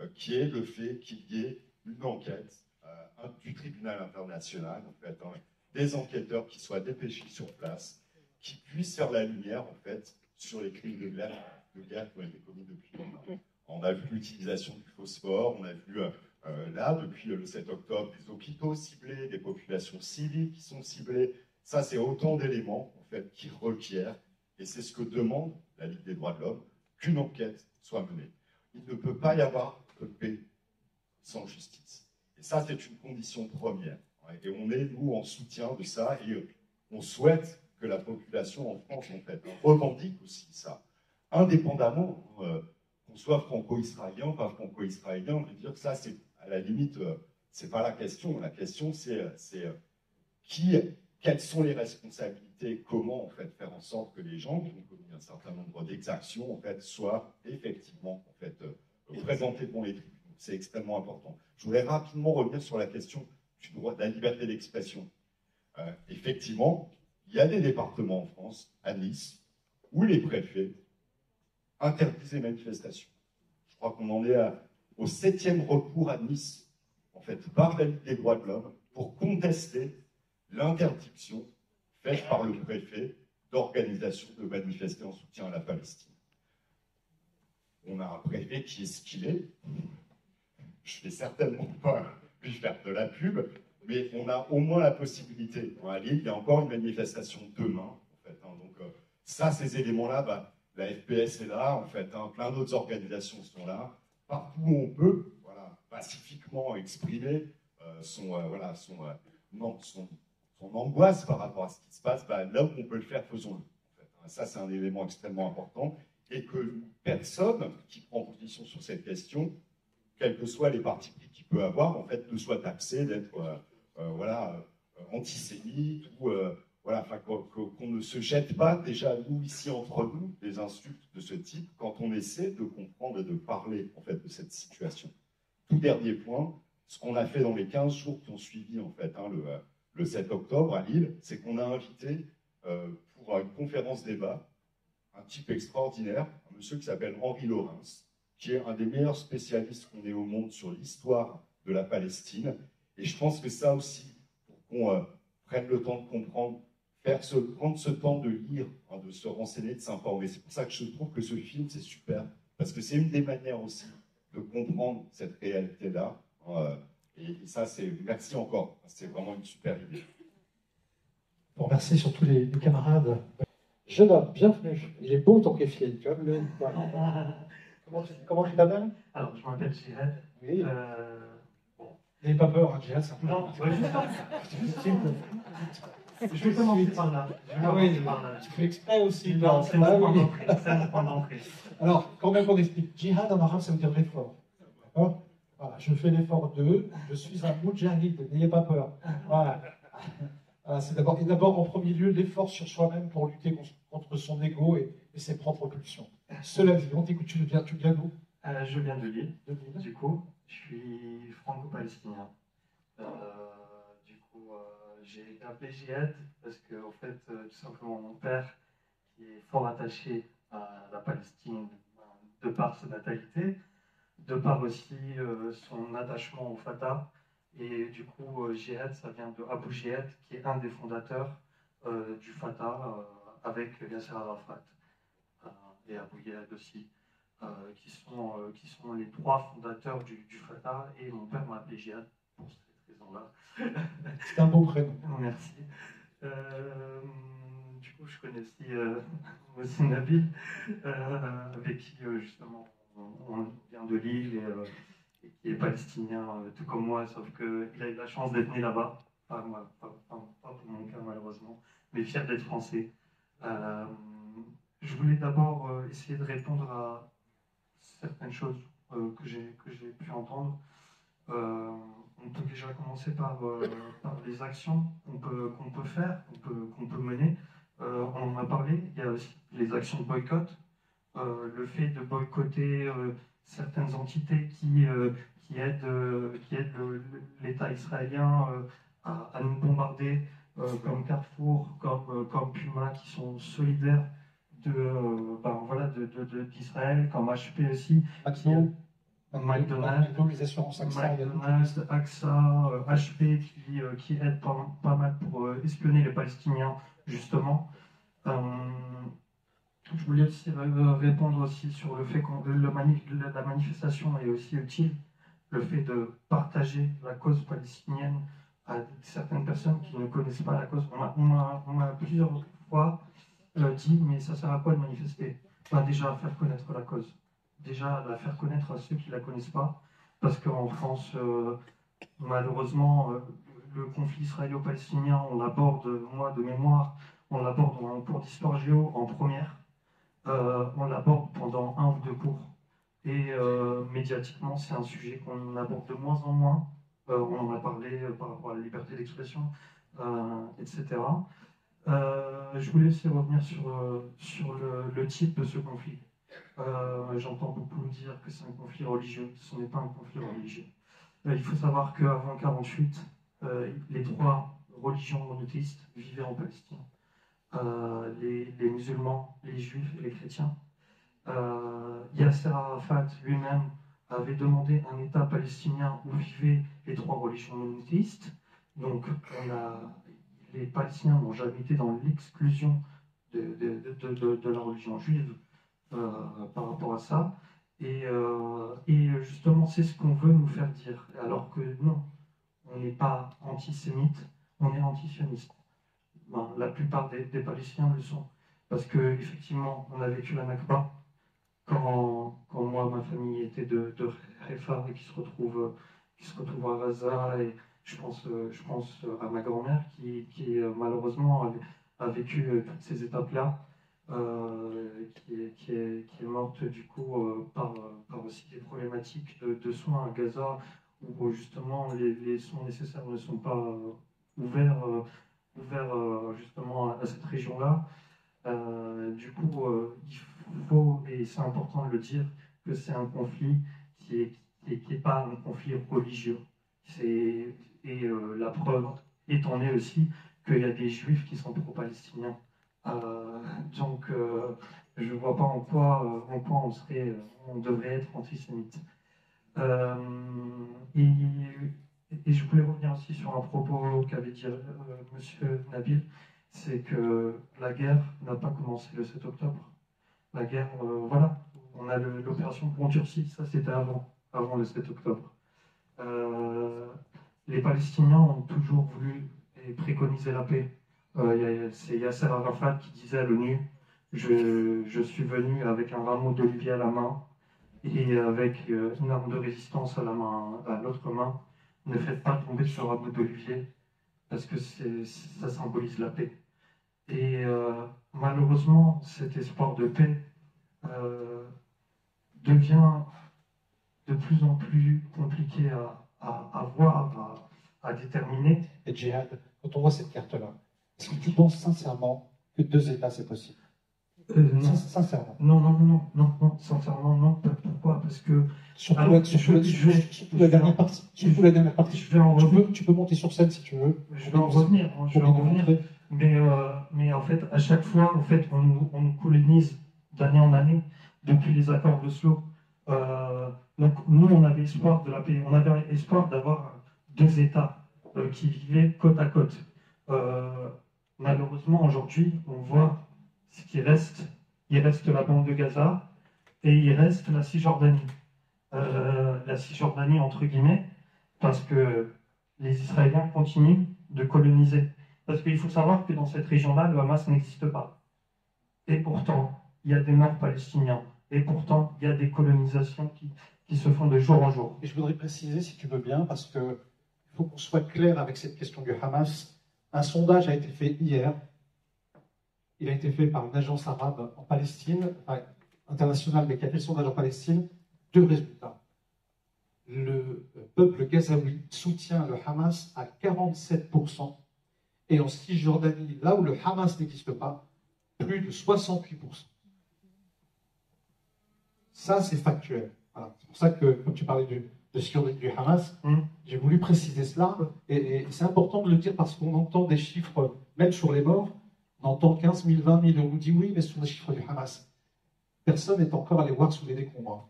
euh, qui est le fait qu'il y ait une enquête euh, du tribunal international, hein, des enquêteurs qui soient dépêchés sur place, qui puissent faire la lumière en fait sur les crimes de guerre, de guerre qui ont été commis depuis longtemps. On a vu l'utilisation du phosphore, on a vu euh, là, depuis le 7 octobre, des hôpitaux ciblés, des populations civiles qui sont ciblées. Ça, c'est autant d'éléments en fait, qui requièrent, et c'est ce que demande la Ligue des droits de l'homme, qu'une enquête soit menée. Il ne peut pas y avoir de paix sans justice. Et ça, c'est une condition première. Et on est, nous, en soutien de ça, et euh, on souhaite que la population en France, en fait, revendique aussi ça, indépendamment euh, qu'on soit franco-israélien, pas franco-israélien, on veut dire que ça, c'est à la limite, euh, c'est pas la question. La question, c'est euh, qui, quelles sont les responsabilités, comment en fait faire en sorte que les gens qui ont commis un certain nombre d'exactions en fait soient effectivement en fait présentés devant les tribunaux. C'est extrêmement important. Je voudrais rapidement revenir sur la question du droit de la liberté d'expression. effectivement, il y a des départements en France, à Nice, où les préfets interdisent les manifestations. Je crois qu'on en est à au septième recours à Nice, en fait, par la Ligue des droits de l'homme, pour contester l'interdiction faite par le préfet d'organisation de manifester en soutien à la Palestine. on a un préfet qui est ce qu'il est. Je vais certainement pas lui faire de la pub, mais on a au moins la possibilité. À Lille, il y a encore une manifestation demain. En fait, hein. donc, euh, ça, ces éléments-là, bah, la FPS est là, en fait, hein. plein d'autres organisations sont là. Partout où on peut, voilà, pacifiquement exprimer euh, son, euh, voilà, son, non, son, son, angoisse par rapport à ce qui se passe, bah, là où on peut le faire, faisons-le. Hein. Ça, c'est un élément extrêmement important et que personne qui prend position sur cette question, quels que soient les partis qu'il peut avoir, en fait, ne soit taxé d'être euh, voilà, euh, antisémite ou euh, voilà, qu'on ne se jette pas déjà nous ici entre nous des insultes de ce type quand on essaie de comprendre et de parler en fait de cette situation. Tout dernier point, ce qu'on a fait dans les 15 jours qui ont suivi en fait hein, le, le, 7 octobre à Lille, c'est qu'on a invité pour une conférence débat un type extraordinaire, un monsieur qui s'appelle Henri Laurens, qui est un des meilleurs spécialistes qu'on ait au monde sur l'histoire de la Palestine et je pense que ça aussi, pour qu'on euh, prenne le temps de comprendre, faire ce, prendre ce temps de lire, hein, de se renseigner, de s'informer. C'est pour ça que je trouve que ce film, c'est super. Parce que c'est une des manières aussi de comprendre cette réalité-là. Hein, et, ça, c'est merci encore. C'est vraiment une super idée. Pour remercier surtout les, les camarades. Jeune homme, bienvenue. Il est beau ton kéfier. Tu vois, comment, comment tu t'appelles? Alors, je m'appelle Jihad. Oui. Euh, N'ayez pas peur, hein, Jihad, c'est Non, ouais, je vais commencer par là. Ah oui, tu fais exprès aussi. Non, c'est mon oui. point d'entrée. Alors, quand même qu'on explique. Jihad en arabe, ça veut dire l'effort. D'accord? Voilà, je fais l'effort de, je suis un moudjahid, n'ayez pas peur. Voilà. Voilà, c'est d'abord, et d'abord, en premier lieu, l'effort sur soi-même pour lutter contre- son ego et, et ses propres pulsions. Cela dit, on t'écoute, tu viens, tu viens d'où? Euh, je viens de Lille, du coup, je suis franco-palestinien. Euh, du coup, euh, j'ai été appelé parce que, en fait, tout simplement, mon père, qui est fort attaché à la Palestine de par sa natalité, de par aussi euh, son attachement au Fatah. Et du coup, euh, Jihad, ça vient de Abu Jihad, qui est un des fondateurs euh, du Fatah euh, avec Yasser Arafat et Abu Jihad aussi. Qui, sont, qui sont les trois fondateurs du, du Fatah, et mon père m'a appelé Jihad pour cette raison-là. C'est un beau prénom. Merci. Du coup, je connais aussi, euh, avec qui justement on, vient de Lille et, euh, qui est palestinien, euh, tout comme moi, sauf qu'il a eu la chance d'être né là-bas. Pas, pour mon cas malheureusement, mais fier d'être français. Euh, je voulais d'abord euh, essayer de répondre à certaines choses euh, que j'ai pu entendre. Euh, on peut déjà commencer par, euh, les actions qu'on peut, faire, qu'on peut, peut mener. Euh, on en a parlé, il y a aussi les actions de boycott, euh, le fait de boycotter euh, certaines entités qui, euh, qui aident, euh, qui aident l'État israélien euh, à, à nous bombarder, euh, comme Carrefour, comme, euh, comme Puma, qui sont solidaires de, euh, ben, voilà, de, de- de- d'Israël, comme HP aussi. qui- McDonald's. McDonald's, AXA, euh, HP qui, euh, qui aident pas, pas mal pour euh, espionner les Palestiniens, justement. Euh, je voulais aussi euh, répondre aussi sur le fait que la, mani- la- la manifestation est aussi utile, le fait de partager la cause palestinienne à certaines personnes qui ne connaissent pas la cause. On m'a- plusieurs fois euh, dit, mais ça sert à quoi de manifester? Ben, Déjà, à faire connaître la cause. Déjà, la faire connaître à ceux qui ne la connaissent pas. Parce qu'en France, euh, malheureusement, le conflit israélo-palestinien, on l'aborde, moi de mémoire, on l'aborde en cours d'histoire géo en première. Euh, on l'aborde pendant un ou deux cours. Et euh, médiatiquement, c'est un sujet qu'on aborde de moins en moins. Euh, on en a parlé par rapport à la liberté d'expression, etc. Je voulais aussi revenir sur, sur le, type de ce conflit. J'entends beaucoup dire que c'est un conflit religieux. Ce n'est pas un conflit religieux. Il faut savoir qu'avant 1948, euh, les trois religions monothéistes vivaient en Palestine. Euh, les, musulmans, les juifs et les chrétiens. Euh, Yasser Arafat lui-même avait demandé un État palestinien où vivaient les trois religions monothéistes. Donc, les Palestiniens n'ont jamais été dans l'exclusion de, la religion juive euh, par rapport à ça. Et, et justement, c'est ce qu'on veut nous faire dire. Alors que non, on n'est pas antisémite, on est antisioniste. La plupart des, Palestiniens le sont. Parce que effectivement, on a vécu la Nakba quand, quand moi, ma famille était de, de Haifa et qui se retrouve, qui se retrouve à Gaza. Et je pense, je pense à ma grand-mère qui, qui malheureusement a, vécu toutes ces étapes-là. Euh, qui, est, qui, qui, est, morte du coup euh, par, par, aussi des problématiques de, soins à Gaza où justement les, les, soins nécessaires ne sont pas euh, ouverts, ouverts justement à, cette région-là. du coup, il faut, et c'est important de le dire, que c'est un conflit qui n'est qui, est pas un conflit religieux. Et la preuve étant née aussi qu'il y a des juifs qui sont pro-palestiniens. Euh, donc, euh, je ne vois pas en quoi, euh, en quoi on, serait, on devrait être antisémite. Et, je voulais revenir aussi sur un propos qu'avait dit Monsieur Nabil, c'est que la guerre n'a pas commencé le 7 octobre. La guerre, voilà, on a l'opération Pont Turci, ça c'était avant, avant le 7 octobre. les Palestiniens ont toujours voulu et préconisé la paix. Euh, c'est Yasser Arafat qui disait à l'ONU je, suis venu avec un rameau d'olivier à la main et avec euh, une arme de résistance à l'autre main. Ne faites pas tomber ce rameau d'olivier parce que ça symbolise la paix. Et euh, malheureusement, cet espoir de paix devient de plus en plus compliqué à, voir, à, déterminer. Et Djihad, quand on voit cette carte-là, est-ce que tu penses sincèrement que deux États, c'est possible? Euh, non. Sincèrement. Non, non, non, non, non, sincèrement, non. Pourquoi? Parce que. Surtout, alors, la, surtout, la, je vais, surtout la dernière partie. Surtout la dernière partie. Je vais en tu, peux, tu peux monter sur scène si tu veux. Je vais en revenir. Je vais en revenir. Mais, euh, mais en fait, à chaque fois, en fait, on nous, on nous colonise d'année en année depuis les accords de Slo. Euh, donc, nous, on avait espoir de la paix. On avait espoir d'avoir deux États qui vivaient côte à côte. Malheureusement, aujourd'hui, on voit ce qui reste. Il reste la bande de Gaza et il reste la Cisjordanie. Euh, la Cisjordanie, entre guillemets, parce que les Israéliens continuent de coloniser. Parce qu'il faut savoir que dans cette région-là, le Hamas n'existe pas. Et pourtant, il y a des morts palestiniens. Et pourtant, il y a des colonisations qui, qui se font de jour en jour. Et je voudrais préciser, si tu veux bien, parce qu'il faut qu'on soit clair avec cette question du Hamas. Un sondage a été fait hier. Il a été fait par une agence arabe en Palestine, enfin, internationale, mais qui a fait le sondage en Palestine. Deux résultats. Le peuple gazaoui soutient le Hamas à 47%, et en Cisjordanie, là où le Hamas n'existe pas, plus de 68%. Ça, c'est factuel. C'est pour ça que, comme tu parlais du, de du Hamas. Hum. J'ai voulu préciser cela, et, c'est important de le dire parce qu'on entend des chiffres, même sur les morts, on entend 15 000, 20 000, on nous dit oui, mais ce sont des chiffres du Hamas. Personne n'est encore allé voir sous les décombres.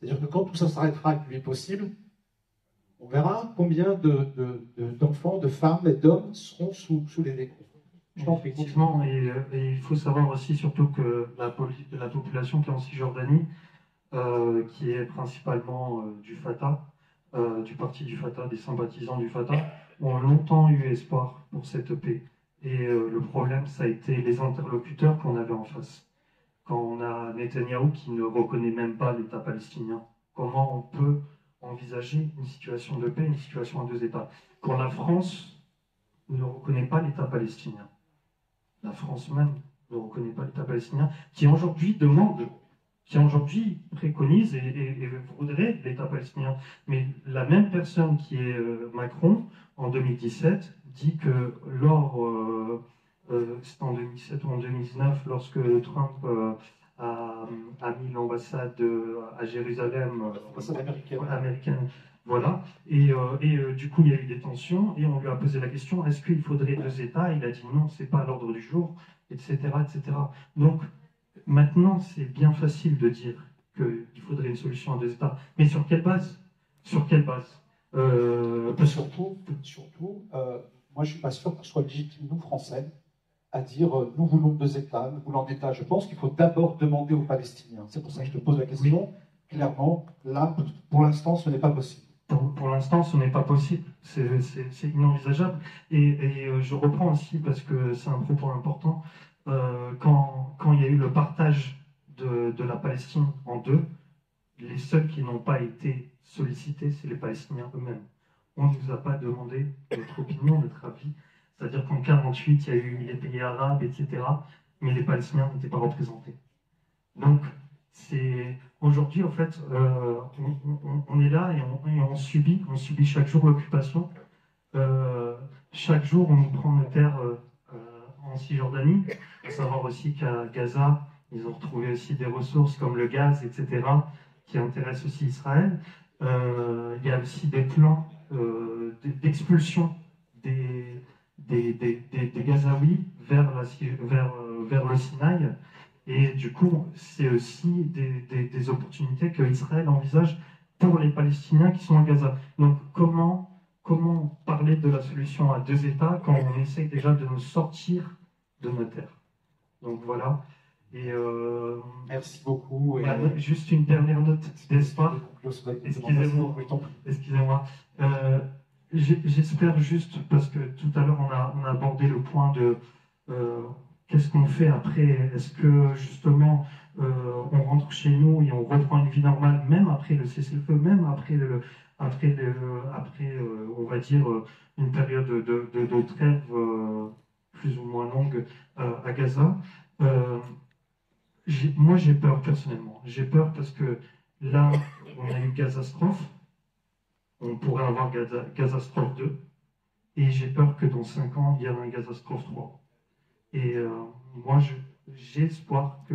C'est-à-dire que quand tout ça s'arrêtera qu'il est possible, on verra combien d'enfants, de, de, femmes et d'hommes seront sous, les décombres. Effectivement, et, et, il faut savoir aussi surtout que la, la population qui est en Cisjordanie, euh, qui est principalement euh, du Fatah, euh, du parti du Fatah, des sympathisants du Fatah, ont longtemps eu espoir pour cette paix. Et le problème, ça a été les interlocuteurs qu'on avait en face. Quand on a Netanyahou qui ne reconnaît même pas l'État palestinien, comment on peut envisager une situation de paix, une situation à deux États? Quand la France ne reconnaît pas l'État palestinien, la France même ne reconnaît pas l'État palestinien, qui aujourd'hui demande qui aujourd'hui préconise et, et, voudrait l'État palestinien. Mais la même personne qui est euh, Macron, en 2017, dit que lors, euh, euh en 2017 ou en 2019, lorsque Trump euh, a, a, mis l'ambassade à Jérusalem, américaine. américaine. Voilà, et, et du coup il y a eu des tensions, et on lui a posé la question est-ce qu'il faudrait deux États? Il a dit non, c'est pas à l'ordre du jour, etc., etc. Donc Maintenant, c'est bien facile de dire qu'il faudrait une solution à deux États. Mais sur quelle base? Sur quelle base? Euh, Surtout, surtout euh, moi je ne suis pas sûr que ce soit légitime, nous Français, à dire euh, nous voulons deux États, nous voulons un État. Je pense qu'il faut d'abord demander aux Palestiniens. C'est pour ça que je te pose la question. Clairement, là, pour l'instant, ce n'est pas possible. Pour, pour l'instant, ce n'est pas possible. C'est inenvisageable. Et, et euh, je reprends aussi, parce que c'est un propos important, euh, quand, quand il y a eu le partage de, de la Palestine en deux, les seuls qui n'ont pas été sollicités, c'est les Palestiniens eux-mêmes. On ne nous a pas demandé notre opinion, notre avis. C'est-à-dire qu'en 48, il y a eu les pays arabes, etc. Mais les Palestiniens n'étaient pas représentés. Donc, c'est aujourd'hui, en fait, euh, on, est là et on, subit, on subit chaque jour l'occupation. Euh, chaque jour, on nous prend nos terres euh, en Cisjordanie. Il faut savoir aussi qu'à Gaza, ils ont retrouvé aussi des ressources comme le gaz, etc., qui intéressent aussi Israël. Il y a aussi des plans d'expulsion des, des, des, des, Gazaouis vers, la, vers, euh, vers le Sinaï. Et du coup, c'est aussi des, des, des opportunités que Israël envisage pour les Palestiniens qui sont à Gaza. Donc, comment, comment parler de la solution à deux États quand on essaye déjà de nous sortir de nos terres? Donc voilà. Et euh, Merci beaucoup. Et- voilà, juste une dernière note d'espoir. Excusez-moi. Excusez-moi. Euh, J'espère juste, parce que tout à l'heure on a, abordé le point de euh, qu'est-ce qu'on fait après? Est-ce que justement euh, on rentre chez nous et on reprend une vie normale, même après le cessez-le-feu, même après, après, après on va dire, une période de, de, trêve plus ou moins longue à Gaza? Moi j'ai peur personnellement. J'ai peur parce que là, on a eu Gazastrophe, on pourrait avoir Gaza, Gazastrophe 2, et j'ai peur que dans 5 ans, il y ait un Gazastrophe 3. Et euh, moi, j'ai espoir que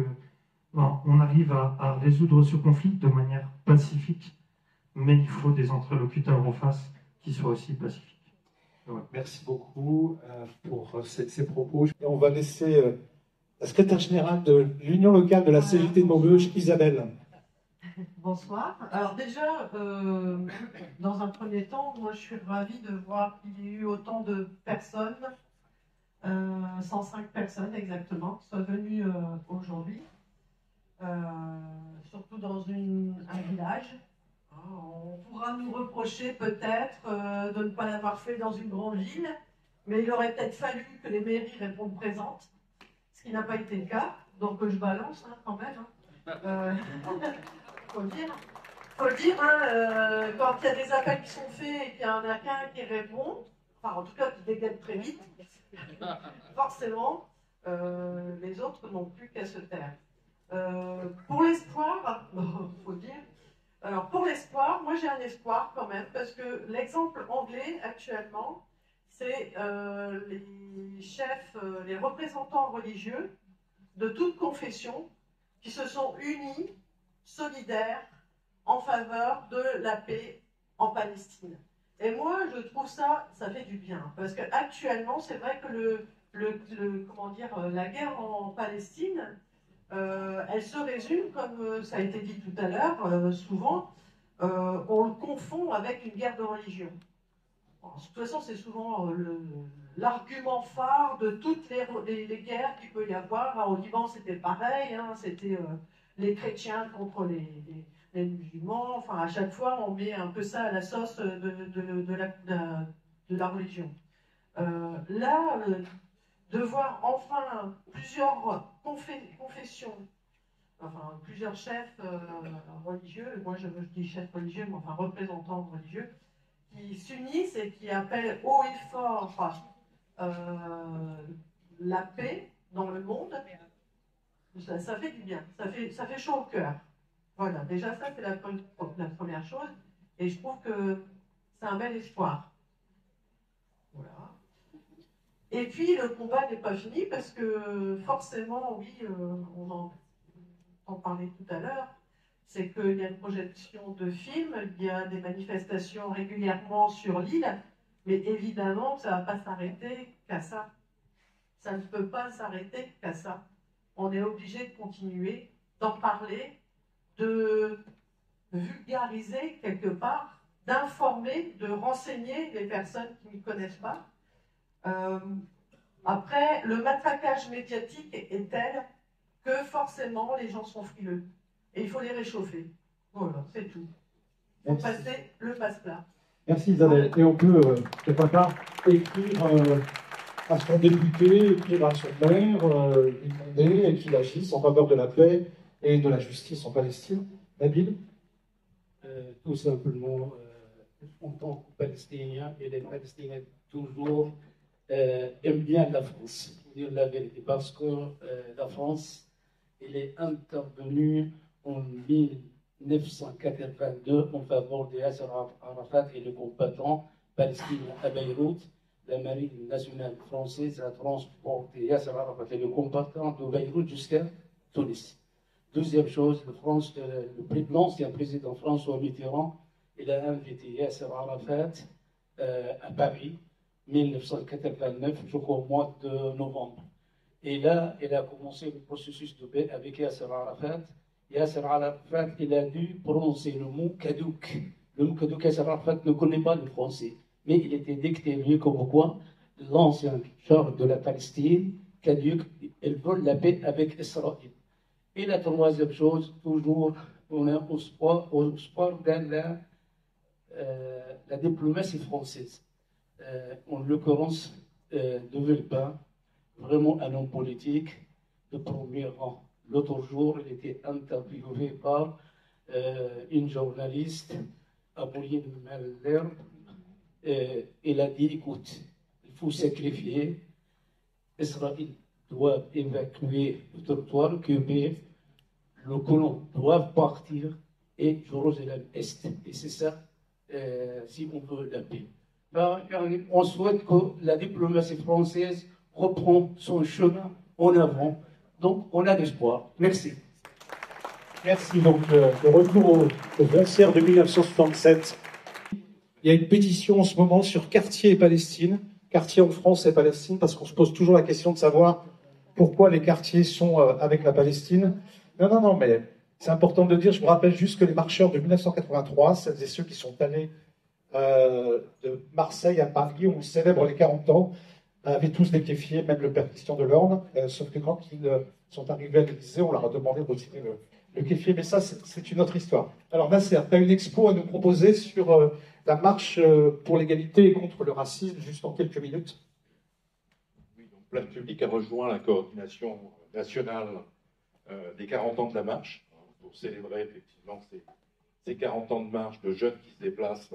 ben, on arrive à, à résoudre ce conflit de manière pacifique, mais il faut des interlocuteurs en face qui soient aussi pacifiques. Merci beaucoup euh, pour euh, ces, ces propos. Et on va laisser euh, la secrétaire générale de l'Union locale de la CGT de Maubeuge, Isabelle. Bonsoir. Alors déjà, euh, dans un premier temps, moi je suis ravie de voir qu'il y ait eu autant de personnes, euh, 105 personnes exactement, qui soient venues euh, aujourd'hui, Euh, surtout dans un village. On pourra nous reprocher peut-être euh, de ne pas l'avoir fait dans une grande ville, mais il aurait peut-être fallu que les mairies répondent présentes, ce qui n'a pas été le cas. Donc je balance hein, quand même. hein. Faut le dire. Faut le dire, hein, euh, quand il y a des appels qui sont faits et qu'il y en a qu'un qui répond, enfin en tout cas qui dégaine très vite, forcément, euh, les autres n'ont plus qu'à se taire. Euh, pour l'espoir, faut dire, alors pour l'espoir, moi j'ai un espoir quand même, parce que l'exemple anglais actuellement, c'est les chefs, les représentants religieux de toute confession qui se sont unis, solidaires, en faveur de la paix en Palestine. Et moi, je trouve ça, ça fait du bien, parce qu'actuellement, c'est vrai que le, comment dire, euh, la guerre en Palestine, euh, elle se résume, comme euh, ça a été dit tout à l'heure, souvent, on le confond avec une guerre de religion. De toute façon, c'est souvent l'argument phare de toutes les, guerres qu'il peut y avoir. Alors, au Liban, c'était pareil, hein, c'était les chrétiens contre les, musulmans. Enfin, à chaque fois, on met un peu ça à la sauce de, la, religion. Euh, là, euh, de voir enfin plusieurs confessions, enfin plusieurs chefs euh, religieux, moi je, je dis chefs religieux, mais enfin représentants religieux, qui s'unissent et qui appellent haut et fort la paix dans le monde, ça, fait du bien, ça fait, ça fait chaud au cœur. Voilà, déjà ça c'est la, pre- la première chose, et je trouve que c'est un bel espoir. Voilà. Et puis le combat n'est pas fini parce que forcément, oui, euh, on en, en parlait tout à l'heure, c'est qu'il y a une projection de films, il y a des manifestations régulièrement sur l'île, mais évidemment, ça ne va pas s'arrêter qu'à ça. Ça ne peut pas s'arrêter qu'à ça. On est obligé de continuer, d'en parler, de vulgariser quelque part, d'informer, de renseigner les personnes qui ne connaissent pas. Euh, Après, le matraquage médiatique est tel que forcément les gens sont frileux. Et il faut les réchauffer. Voilà, c'est tout. Pour passer le passe-plat. Merci Isabelle. Et on peut, euh, quelque part, écrire euh, à son député, écrire à son maire, euh, qu'il agisse en faveur de la paix et de la justice en Palestine. Nabil Euh, tout simplement, euh, en tant que Palestinien, et les Palestiniens toujours euh, aiment bien la France, pour dire la vérité, parce que la France, elle est intervenue en 1982 en faveur de Yasser Arafat et le combattant palestinien à Beyrouth. La marine nationale française a transporté Yasser Arafat et le combattant de Beyrouth jusqu'à Tunis. Deuxième chose, le euh, le- l'ancien président François Mitterrand, il a invité Yasser Arafat euh, à Paris, 1989, je crois au mois de novembre. Et là, il a commencé le processus de paix avec Yasser Arafat. Yasser Arafat, il a dû prononcer le mot caduc. Le mot caduc, Yasser Arafat ne connaît pas le français, mais il était lui comme quoi l'ancien char de la Palestine, caduc, ils veulent la paix avec Israël. Et la troisième chose, toujours, on a au sport, au sport dans la, euh, la diplomatie française. Euh, en l'occurrence, euh, de Villepin, vraiment un homme politique de premier rang. L'autre jour, il était interviewé par euh, une journaliste, Apolline Malherbe. Euh, il a dit, écoute, il faut sacrifier Israël doit évacuer le territoire cubain, le colon doit partir et Jérusalem-Est. Et c'est ça, euh, si on veut la paix. On souhaite que la diplomatie française reprend son chemin en avant. Donc, on a l'espoir. Merci. Merci. Donc, euh, le retour au, au concert de 1967. Il y a une pétition en ce moment sur quartier et Palestine, quartier en France et Palestine, parce qu'on se pose toujours la question de savoir pourquoi les quartiers sont euh, avec la Palestine. Non, non, non, mais c'est important de le dire. Je vous rappelle juste que les marcheurs de 1983, celles et ceux qui sont allés euh, de Marseille à Paris, où on célèbre les 40 ans, avaient tous des kéfiers, même le père Christian Delorme, euh, sauf que quand ils euh, sont arrivés à l'Élysée, on leur a demandé de retirer le, kéfier, mais ça, c'est une autre histoire. Alors Nasser, tu as une expo à nous proposer sur la marche euh, pour l'égalité et contre le racisme, juste en quelques minutes. Place publique a rejoint la coordination nationale euh, des 40 ans de la marche, hein, pour célébrer effectivement ces, ces 40 ans de marche de jeunes qui se déplacent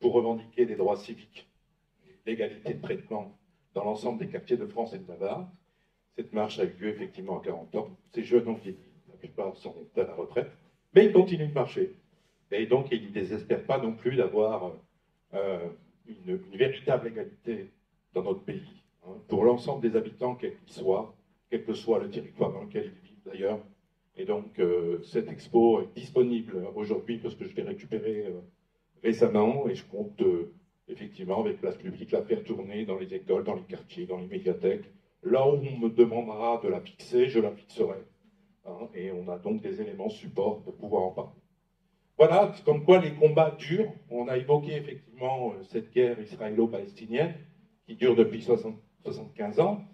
pour revendiquer des droits civiques, l'égalité de traitement dans l'ensemble des quartiers de France et de Navarre. Cette marche a eu lieu effectivement à 40 ans. Ces jeunes ont vieilli, la plupart sont à la retraite, mais ils continuent de marcher. Et donc, ils ne désespèrent pas non plus d'avoir euh, une, une véritable égalité dans notre pays hein, pour l'ensemble des habitants, quels qu'ils soient, quel que soit le territoire dans lequel ils vivent d'ailleurs. Et donc, euh, cette expo est disponible aujourd'hui parce que je l'ai récupérée euh, récemment et je compte euh, effectivement, avec Place Publique, la faire tourner dans les écoles, dans les quartiers, dans les médiathèques. Là où on me demandera de la fixer, je la fixerai. hein, et on a donc des éléments support pour pouvoir en parler. Voilà, comme quoi les combats durent. On a évoqué effectivement euh, cette guerre israélo-palestinienne qui dure depuis 60 75 ans,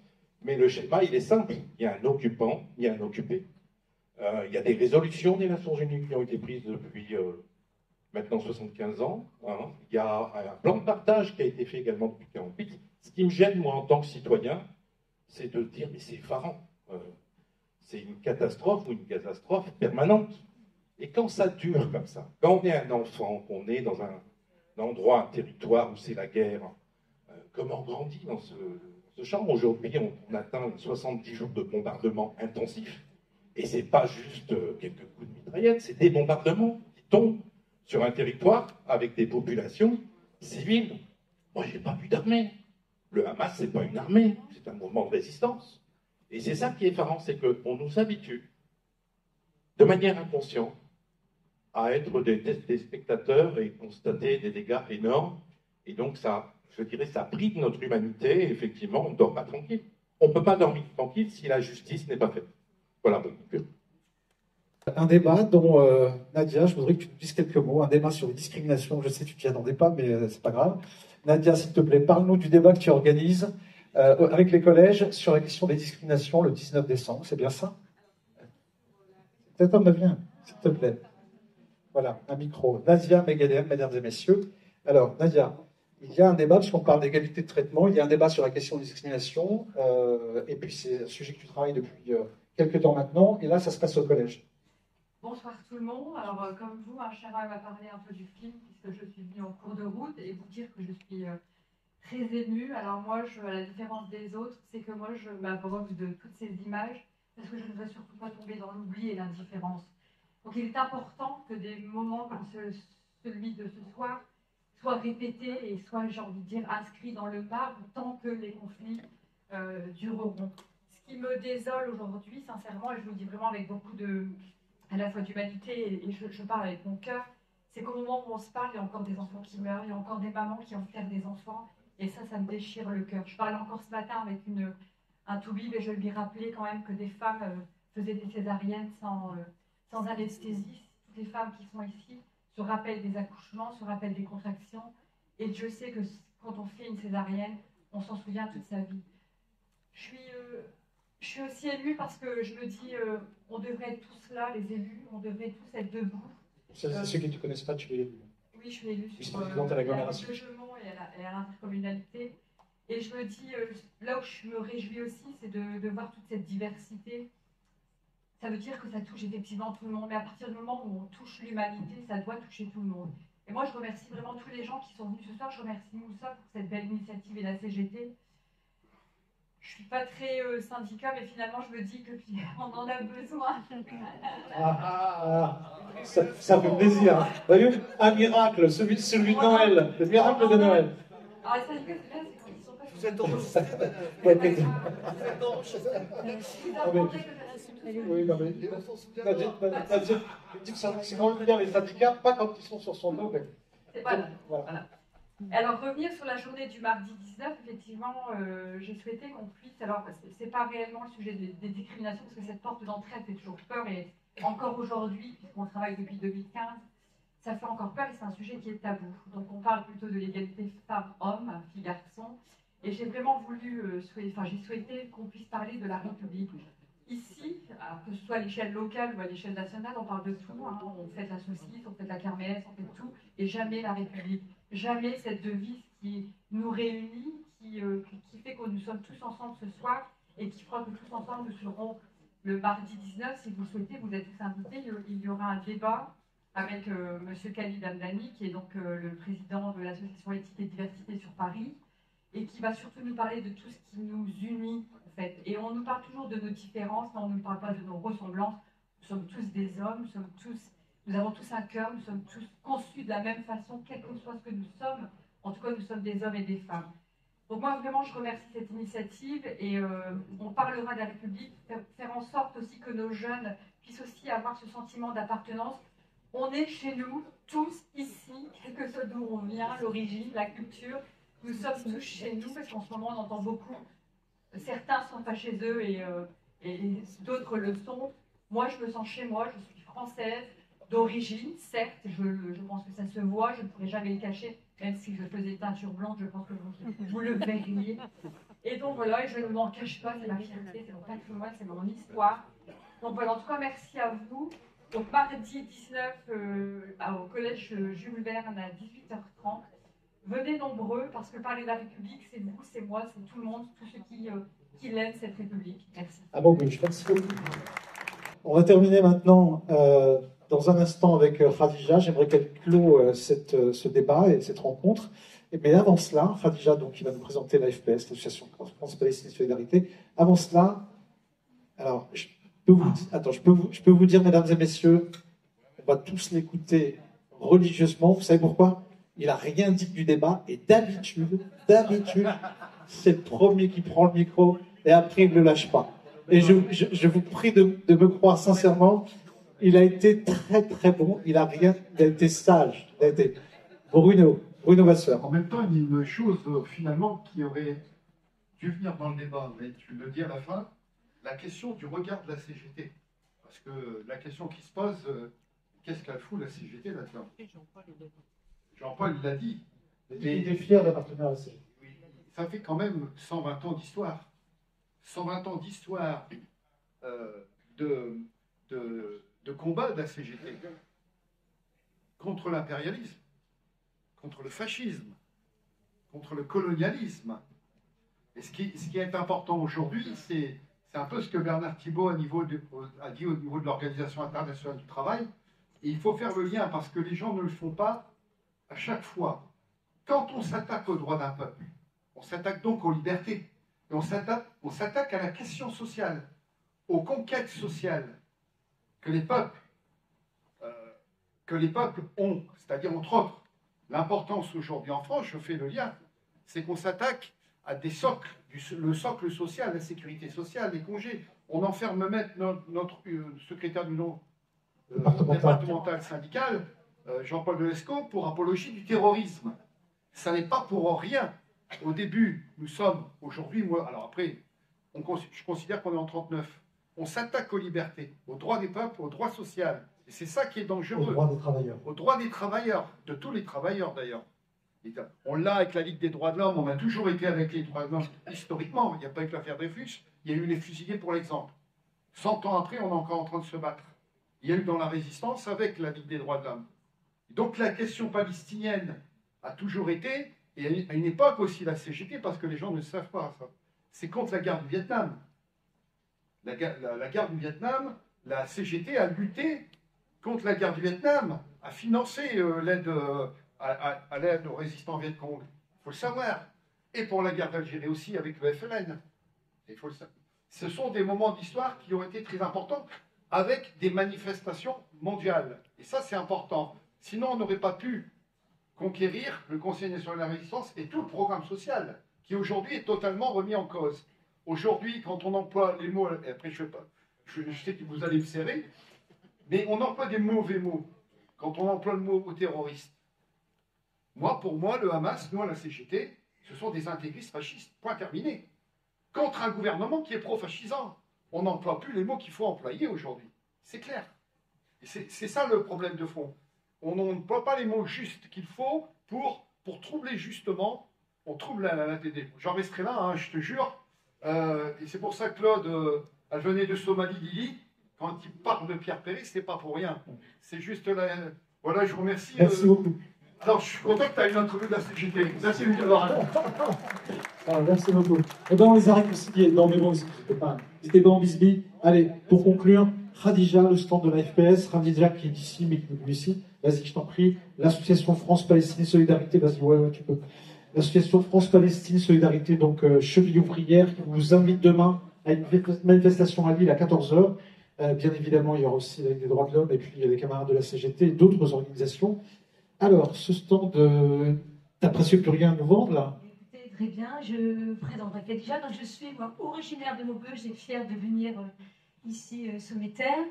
mais le schéma, il est simple. Il y a un occupant, il y a un occupé. Euh, il y a des résolutions des Nations Unies qui ont été prises depuis euh, maintenant 75 ans. hein. Il y a un plan de partage qui a été fait également depuis 48. Ce qui me gêne, moi, en tant que citoyen, c'est de dire, mais c'est effarant. C'est une catastrophe ou une catastrophe permanente. Et quand ça dure comme ça, quand on est un enfant, qu'on est dans un, endroit, un territoire où c'est la guerre, euh, comment on grandit dans ce, ce champ Aujourd'hui, on, on atteint 70 jours de bombardement intensif. Et c'est pas juste euh, quelques coups de mitraillette, c'est des bombardements qui tombent sur un territoire avec des populations civiles. Moi, j'ai pas vu d'armée. Le Hamas, c'est pas une armée, c'est un mouvement de résistance. Et c'est ça qui est effarant, c'est qu'on nous habitue, de manière inconsciente, à être des, spectateurs et constater des dégâts énormes. Et donc, ça, je dirais, ça prive notre humanité. Effectivement, on ne dort pas tranquille. On ne peut pas dormir tranquille si la justice n'est pas faite. Voilà, bon, donc, Un débat dont, euh, Nadia, je voudrais que tu nous dises quelques mots, un débat sur les discriminations. Je sais que tu t'y attendais pas, mais euh, c'est pas grave. Nadia, s'il te plaît, parle-nous du débat que tu organises euh, avec les collèges sur la question des discriminations le 19 décembre. C'est bien ça? Cet homme vient, s'il te plaît. Voilà, un micro. Nadia Megadem, mesdames et messieurs. Alors, Nadia, il y a un débat, puisqu'on parle d'égalité de traitement, il y a un débat sur la question des discriminations, euh, et puis c'est un sujet que tu travailles depuis euh, quelques temps maintenant, et là, ça se passe au collège. Bonsoir tout le monde. Alors, euh, comme vous, hein, Chara va parler un peu du film, puisque je suis venue en cours de route, et vous dire que je suis très émue. Alors, moi, je, à la différence des autres, c'est que moi, je m'abreuve de toutes ces images, parce que je ne veux surtout pas tomber dans l'oubli et l'indifférence. Donc, il est important que des moments comme ce- celui de ce soir soient répétés et soient, j'ai envie de dire, inscrits dans le marbre tant que les conflits euh, dureront. Ce qui me désole aujourd'hui, sincèrement, et je vous le dis vraiment avec beaucoup de, à la d'humanité et, je parle avec mon cœur, c'est qu'au moment où on se parle, il y a encore des enfants qui meurent, il y a encore des mamans qui enterrent des enfants, et ça, ça me déchire le cœur. Je parlais encore ce matin avec une, un toubib et je lui rappelais quand même que des femmes euh, faisaient des césariennes sans, euh, sans anesthésie. Toutes les femmes qui sont ici se rappellent des accouchements, se rappellent des contractions, et je sais que quand on fait une césarienne, on s'en souvient toute sa vie. Je suis, euh, je suis aussi émue parce que je me dis, euh, on devrait être tous là, les élus, on devrait tous être debout. Ceux, Euh, ceux qui ne te connaissent pas, tu es élu. oui, je suis élue sur Vice-présidente euh, à l'agglomération. et à l'intercommunalité. Et je me dis, là où je me réjouis aussi, c'est de, de voir toute cette diversité. Ça veut dire que ça touche effectivement tout le monde. Mais à partir du moment où on touche l'humanité, ça doit toucher tout le monde. Et moi, je remercie vraiment tous les gens qui sont venus ce soir. Je remercie Moussa pour cette belle initiative et la CGT. Je suis pas très euh, syndicat, mais finalement, je me dis que puis, on en a besoin. Ah, ah, ah. Ça, ça fait plaisir. Vous voyez, un miracle, celui, celui de Noël, le miracle de Noël. Ah, ça, quand ils sont pas Vous êtes en Oui, non, mais Nadia, Nadia, dit que c'est quand même bien les syndicats, pas quand ils sont sur son dos. mais- C'est pas là. Voilà. Alors, revenir sur la journée du mardi 19, effectivement, euh, j'ai souhaité qu'on puisse. Alors, c'est- pas réellement le sujet des, des discriminations, parce que cette porte d'entrée, fait toujours peur, et encore aujourd'hui, puisqu'on travaille depuis 2015, ça fait encore peur, et c'est un sujet qui est tabou. Donc, on parle plutôt de l'égalité femmes-hommes, filles-garçons, et j'ai vraiment voulu, euh, souhaiter- enfin, j'ai souhaité qu'on puisse parler de la République. Ici, que ce soit à l'échelle locale ou à l'échelle nationale, on parle de tout. hein. On fait de la saucisse, on fait de la kermesse, on fait de tout, et jamais la République. Jamais cette devise qui nous réunit, qui, euh, qui- fait que nous sommes tous ensemble ce soir et qui fera que tous ensemble nous serons le mardi 19. Si vous souhaitez, vous êtes tous invités. Il y- aura un débat avec euh, M. Khalid Amdani, qui est donc euh, le président de l'association Éthique et Diversité sur Paris, et qui va surtout nous parler de tout ce qui nous unit, Et on nous parle toujours de nos différences, mais on ne nous parle pas de nos ressemblances. Nous sommes tous des hommes, nous sommes tous, nous avons tous un cœur, nous sommes tous conçus de la même façon, quel que soit ce que nous sommes. En tout cas, nous sommes des hommes et des femmes. Donc moi, vraiment, je remercie cette initiative et euh, on parlera de la République, faire en sorte aussi que nos jeunes puissent aussi avoir ce sentiment d'appartenance. On est chez nous, tous ici, quel que soit d'où on vient, l'origine, la culture, nous sommes tous chez nous parce qu'en ce moment, on entend beaucoup. Certains sont pas chez eux et, euh, et d'autres le sont. Moi, je me sens chez moi, je suis française, d'origine, certes, je, je pense que ça se voit, je ne pourrais jamais le cacher, même si je faisais teinture blanche, je pense que vous, vous le verriez. Et donc voilà, je ne m'en cache pas, c'est ma fierté, c'est mon patrimoine, c'est mon histoire. Donc voilà, en tout cas, merci à vous. Donc mardi 19 euh, au collège Jules Verne à 18h30. Venez nombreux parce que parler de la République, c'est vous, c'est moi, c'est tout le monde, tous ceux qui, euh, l'aiment cette République. Merci. Ah bon, oui, pense que On va terminer maintenant euh, dans un instant avec euh, Khadija. J'aimerais qu'elle clôt ce débat et cette rencontre. Mais avant cela, Khadija, donc, qui va nous présenter la FPS, l'Association France Palestine Solidarité. Avant cela, alors, je peux vous, attends, je peux je peux vous dire, mesdames et messieurs, on va tous l'écouter religieusement. Vous savez pourquoi? Il n'a rien dit du débat. Et d'habitude, d'habitude, c'est le premier qui prend le micro et après il ne le lâche pas. Et je, vous prie de, me croire sincèrement, il a été très très bon, il a rien, il a été sage, Bruno, Bruno Vasseur. En même temps, il y a une chose euh, finalement qui aurait dû venir dans le débat, mais tu le dis à la fin, la question du regard de la CGT. Parce que la question qui se pose, euh, qu'est-ce qu'elle fout la CGT là-dedans? Jean-Paul l'a dit. Il était fier d'appartenir à CGT. ça fait quand même 120 ans d'histoire. 120 ans d'histoire euh, de, de, de combat de la CGT contre l'impérialisme, contre le fascisme, contre le colonialisme. Et ce qui, ce qui est important aujourd'hui, c'est un peu ce que Bernard Thibault a, niveau de- a dit au niveau de l'Organisation internationale du travail. Et il faut faire le lien parce que les gens ne le font pas à chaque fois. Quand on s'attaque aux droits d'un peuple, on s'attaque donc aux libertés. Et on s'attaque on s'attaque à la question sociale, aux conquêtes sociales que les peuples, euh, que les peuples ont. C'est-à-dire, entre autres, l'importance aujourd'hui en France, je fais le lien, c'est qu'on s'attaque à des socles, le socle social, la sécurité sociale, les congés. On enferme même notre, notre, euh, secrétaire du nom euh, départemental syndical, Jean-Paul Delesco, pour apologie du terrorisme. Ça n'est pas pour rien. Au début, nous sommes aujourd'hui, moi, alors après, on je considère qu'on est en 39. On s'attaque aux libertés, aux droits des peuples, aux droits sociaux. Et c'est ça qui est dangereux. Aux droits des travailleurs. Aux droits des travailleurs, de tous les travailleurs d'ailleurs. On l'a avec la Ligue des droits de l'homme, on a toujours été avec les droits de l'homme historiquement. Il n'y a pas eu que l'affaire Dreyfus, il y a eu les fusillés pour l'exemple. Cent ans après, on est encore en train de se battre. Il y a eu dans la résistance avec la Ligue des droits de l'homme. Donc la question palestinienne a toujours été, et à une- époque aussi la CGT, parce que les gens ne savent pas ça, c'est contre la guerre du Vietnam. La, la- guerre du Vietnam, la CGT a lutté contre la guerre du Vietnam, a financé euh, l'aide euh, à, aux résistants Viet Cong. Il faut le savoir. Et pour la guerre d'Algérie aussi avec le FLN. Faut le savoir. Ce sont des moments d'histoire qui ont été très importants avec des manifestations mondiales. Et ça, c'est important. Sinon, on n'aurait pas pu conquérir le Conseil national de la résistance et tout le programme social, qui aujourd'hui est totalement remis en cause. Aujourd'hui, quand on emploie les mots, après je, sais que vous allez me serrer, mais on emploie des mauvais mots quand on emploie le mot aux terroristes. Moi, pour moi, le Hamas, nous, la CGT, ce sont des intégristes fascistes. Point terminé. Contre un gouvernement qui est pro-fascisant. On n'emploie plus les mots qu'il faut employer aujourd'hui. C'est clair. C'est ça le problème de fond. On n'emploie pas les mots justes qu'il faut pour, pour troubler justement, on trouble la, la, la TD. J'en resterai là, hein, je te jure. Euh, et c'est pour ça que Claude, euh, elle venait de Somalie, Lily. Quand il parle de Pierre Perry, c'est pas pour rien. C'est juste là. Voilà, je vous remercie. Merci euh, beaucoup. Alors, je suis content que tu aies une entrevue de la CGT. Merci, Lucas. Ah, merci beaucoup. Eh ben, on les a réconciliés. Non, mais bon, ils étaient pas, pas en bisbille. Allez, pour conclure, Khadija, le stand de la FPS, Khadija qui est d'ici, mais qui venu ici. Vas-y, je t'en prie. L'association France-Palestine Solidarité, vas-y, tu peux. L'association France-Palestine Solidarité, donc euh, cheville ouvrière, qui vous invite demain à une manifestation à Lille à 14h. Euh, bien évidemment, il y aura aussi la Ligue des droits de l'homme, et puis il y a des camarades de la CGT et d'autres organisations. Alors, ce stand, euh, t'as presque plus rien à nous vendre, là Très bien, je présente Khadija. Donc, je suis originaire de Maubeuge et fière de venir euh, ici euh, sommétaire.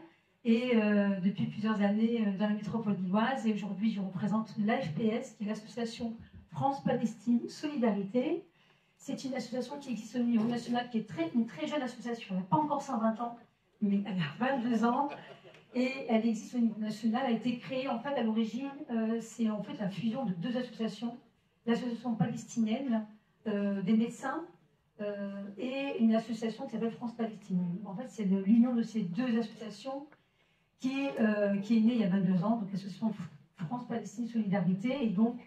Et euh, depuis plusieurs années euh, dans la métropole lilloise. Et aujourd'hui, je représente l'AFPS, qui est l'association France-Palestine Solidarité. C'est une association qui existe au niveau national, qui est une très jeune association. Elle n'a pas encore 120 ans, mais elle a 22 ans. Et elle existe au niveau national, elle a été créée en fait à l'origine, euh, c'est en fait la fusion de deux associations, l'association palestinienne des médecins et une association qui s'appelle France Palestine. En fait, c'est l'union de ces deux associations qui, euh, qui est née il y a 22 ans, donc l'association France Palestine Solidarité. Et donc,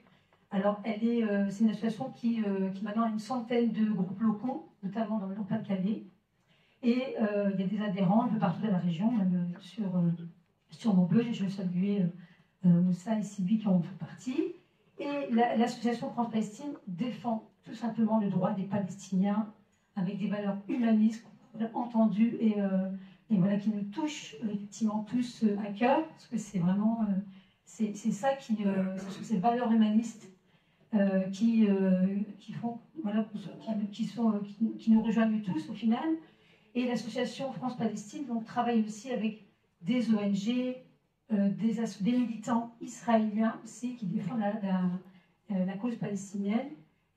alors, elle est, euh, c'est une association qui, euh, maintenant a une centaine de groupes locaux, notamment dans le Pas-de-Calais. Et euh, il y a des adhérents un peu partout dans la région, même sur, sur. Et je veux saluer Moussa et Sibi qui en font partie. Et la- l'association France-Palestine défend tout simplement le droit des Palestiniens avec des valeurs humanistes entendues et, et voilà, qui nous touchent euh, effectivement tous euh, à cœur, parce que c'est vraiment euh, c'est ça qui, euh, ces valeurs humanistes qui, qui font voilà, qui, sont, qui, nous rejoignent tous au final. Et l'association France-Palestine donc, travaille aussi avec des ONG, euh, des, des militants israéliens aussi qui défendent la, la, cause palestinienne.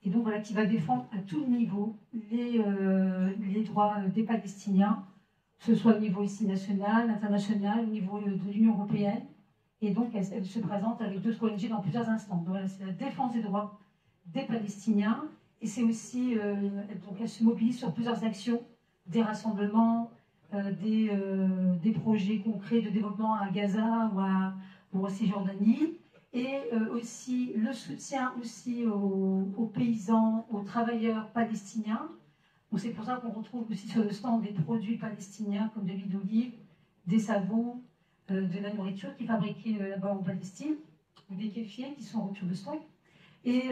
Et donc voilà, qui va défendre à tout niveau les, les droits des Palestiniens, ce soit au niveau ici national, international, au niveau euh, de l'Union européenne. Et donc elle, se présente avec d'autres ONG dans plusieurs instants. Donc, voilà, c'est la défense des droits des Palestiniens Et c'est aussi, euh, donc elle se mobilise sur plusieurs actions, des rassemblements, euh, des, projets concrets de développement à Gaza ou, à, ou en Cisjordanie, et aussi le soutien aussi aux, paysans, aux travailleurs palestiniens. C'est pour ça qu'on retrouve aussi sur le stand des produits palestiniens comme de l'huile d'olive, des savons, de la nourriture qui est fabriquée là-bas en Palestine, des kéfiers qui sont rupture de stock. Et,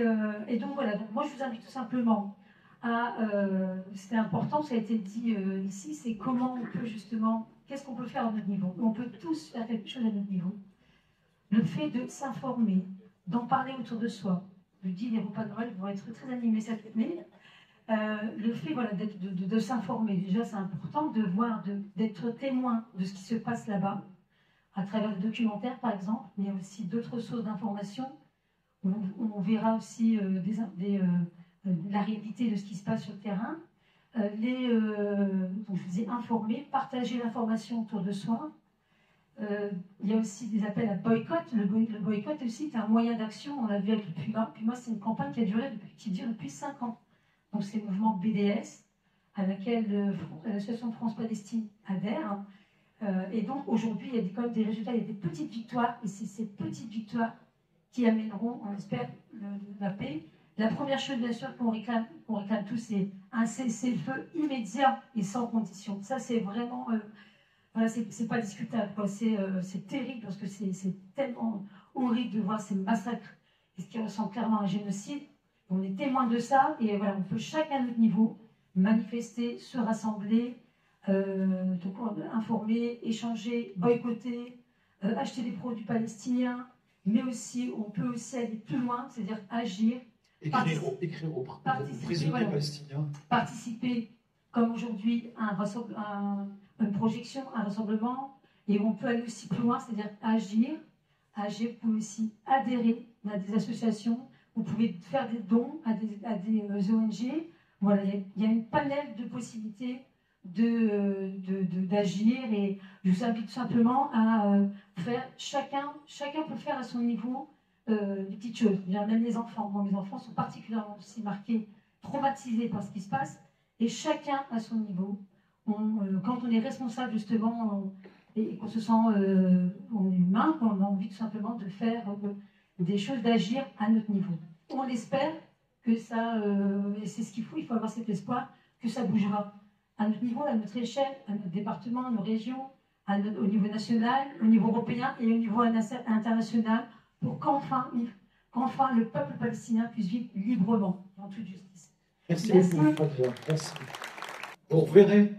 et, donc voilà, moi je vous invite tout simplement à, euh, c'est important, ça a été dit euh, ici, c'est comment on peut justement, qu'est-ce qu'on peut faire à notre niveau? On peut tous faire quelque chose à notre niveau. Le fait de s'informer, d'en parler autour de soi. Je dis, les repas de Noël vont être très animés cette année. Euh, le fait de, s'informer, déjà c'est important de voir, d'être témoin de ce qui se passe là-bas, à travers des documentaires par exemple, mais aussi d'autres sources d'informations. On, on, verra aussi des euh, la réalité de ce qui se passe sur le terrain, euh, les, euh, donc informé, partager l'information autour de soi. il y a aussi des appels à boycott. Le, boycott aussi est un moyen d'action. On l'a vu avec le Puma. Puma, c'est une campagne qui, a duré qui dure depuis 5 ans. Donc c'est le mouvement BDS à laquelle l'association France-Palestine adhère. et donc aujourd'hui, il y a des, des résultats, il y a des petites victoires, et c'est ces petites victoires qui amèneront, on espère, la paix. La première chose, bien sûr, qu'on réclame, réclame tous, c'est un cessez-le-feu immédiat et sans condition. Ça, c'est vraiment. Euh, voilà, c'est pas discutable. Euh, c'est terrible parce que c'est tellement horrible de voir ces massacres, ce qui ressemble clairement à un génocide. On est témoin de ça et voilà, on peut chacun à notre niveau manifester, se rassembler, euh, informer, échanger, boycotter, euh, acheter des produits palestiniens, mais aussi on peut aussi aller plus loin, c'est-à-dire agir Écrire, au, écrire aux, prisonniers palestiniens. Participer, comme aujourd'hui, à une projection, un rassemblement, et on peut aller aussi plus loin, c'est-à-dire agir. Agir, vous pouvez aussi adhérer à des associations, vous pouvez faire des dons à des, euh, ONG. Voilà, il y, a une panel de possibilités d'agir de, de, et je vous invite simplement à euh, faire, chacun, chacun peut faire à son niveau euh, des petites choses. Même les enfants, moi, mes enfants sont particulièrement aussi marqués, traumatisés par ce qui se passe, et chacun à son niveau. Quand on est responsable justement et qu'on se sent humain, on a envie tout simplement de faire des choses, d'agir à notre niveau. On espère que ça, et c'est ce qu'il faut, il faut avoir cet espoir que ça bougera à notre niveau, à notre échelle, à notre département, à nos régions, au niveau national, au niveau européen et au niveau international, pour qu'enfin, qu'enfin le peuple palestinien puisse vivre librement, en toute justice. Merci, beaucoup, Merci. Vous reverrez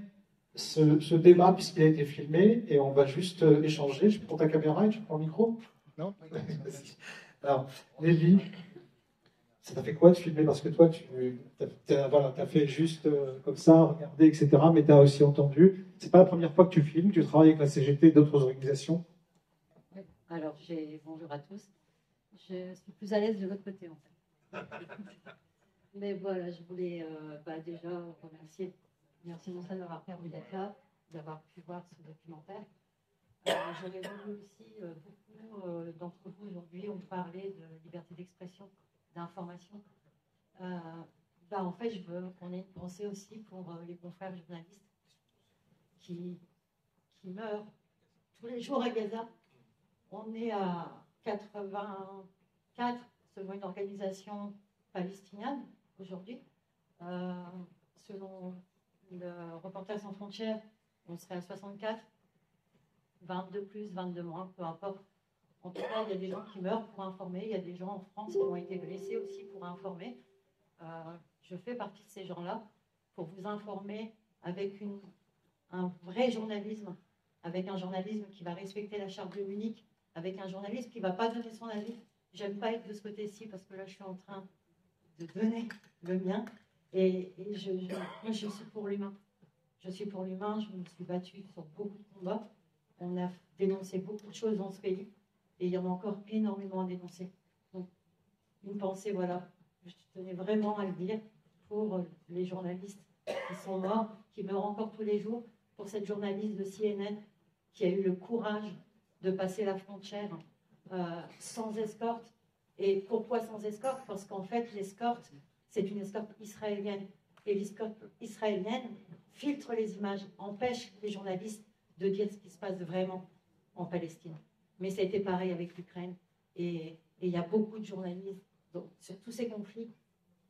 ce, débat puisqu'il a été filmé et on va juste euh, échanger. Je prends ta caméra et je prends le micro Non Alors, Lévi, ça t'a fait quoi de filmer? Parce que toi, tu as, voilà, as fait juste euh, comme ça, regarder, etc. Mais tu as aussi entendu. C'est pas la première fois que tu filmes, tu travailles avec la CGT et d'autres organisations? Alors, bonjour à tous. Je suis plus à l'aise de l'autre côté, en fait. Mais voilà, je voulais euh, bah, déjà remercier, merci Monsa d'avoir permis d'être là, d'avoir pu voir ce documentaire. Euh, J'aurais voulu aussi, euh, beaucoup euh, d'entre vous aujourd'hui ont parlé de liberté d'expression, d'information. Bah, en fait, je veux qu'on ait une pensée aussi pour les confrères journalistes qui, qui meurent tous les jours à Gaza on est à 84 selon une organisation palestinienne aujourd'hui. Euh, selon le Reporters sans frontières, on serait à 64, 22 plus, 22 moins, peu importe. En tout cas, il y a des gens qui meurent pour informer, il y a des gens en France qui ont été blessés aussi pour informer. Euh, je fais partie de ces gens-là pour vous informer avec un vrai journalisme, avec un journalisme qui va respecter la charte de Munich, avec un journaliste qui ne va pas donner son avis. J'aime pas être de ce côté-ci parce que là, je suis en train de donner le mien. Et, moi, je suis pour l'humain. Je suis pour l'humain. Je me suis battue sur beaucoup de combats. On a dénoncé beaucoup de choses dans ce pays. Et il y en a encore énormément à dénoncer. Une pensée, voilà. Je tenais vraiment à le dire pour les journalistes qui sont morts, qui meurent encore tous les jours, pour cette journaliste de CNN qui a eu le courage de passer la frontière euh, sans escorte. Et pourquoi sans escorte? Parce qu'en fait, l'escorte, c'est une escorte israélienne. Et l'escorte israélienne filtre les images, empêche les journalistes de dire ce qui se passe vraiment en Palestine. Mais ça a été pareil avec l'Ukraine. Et il y a beaucoup de journalistes donc, sur tous ces conflits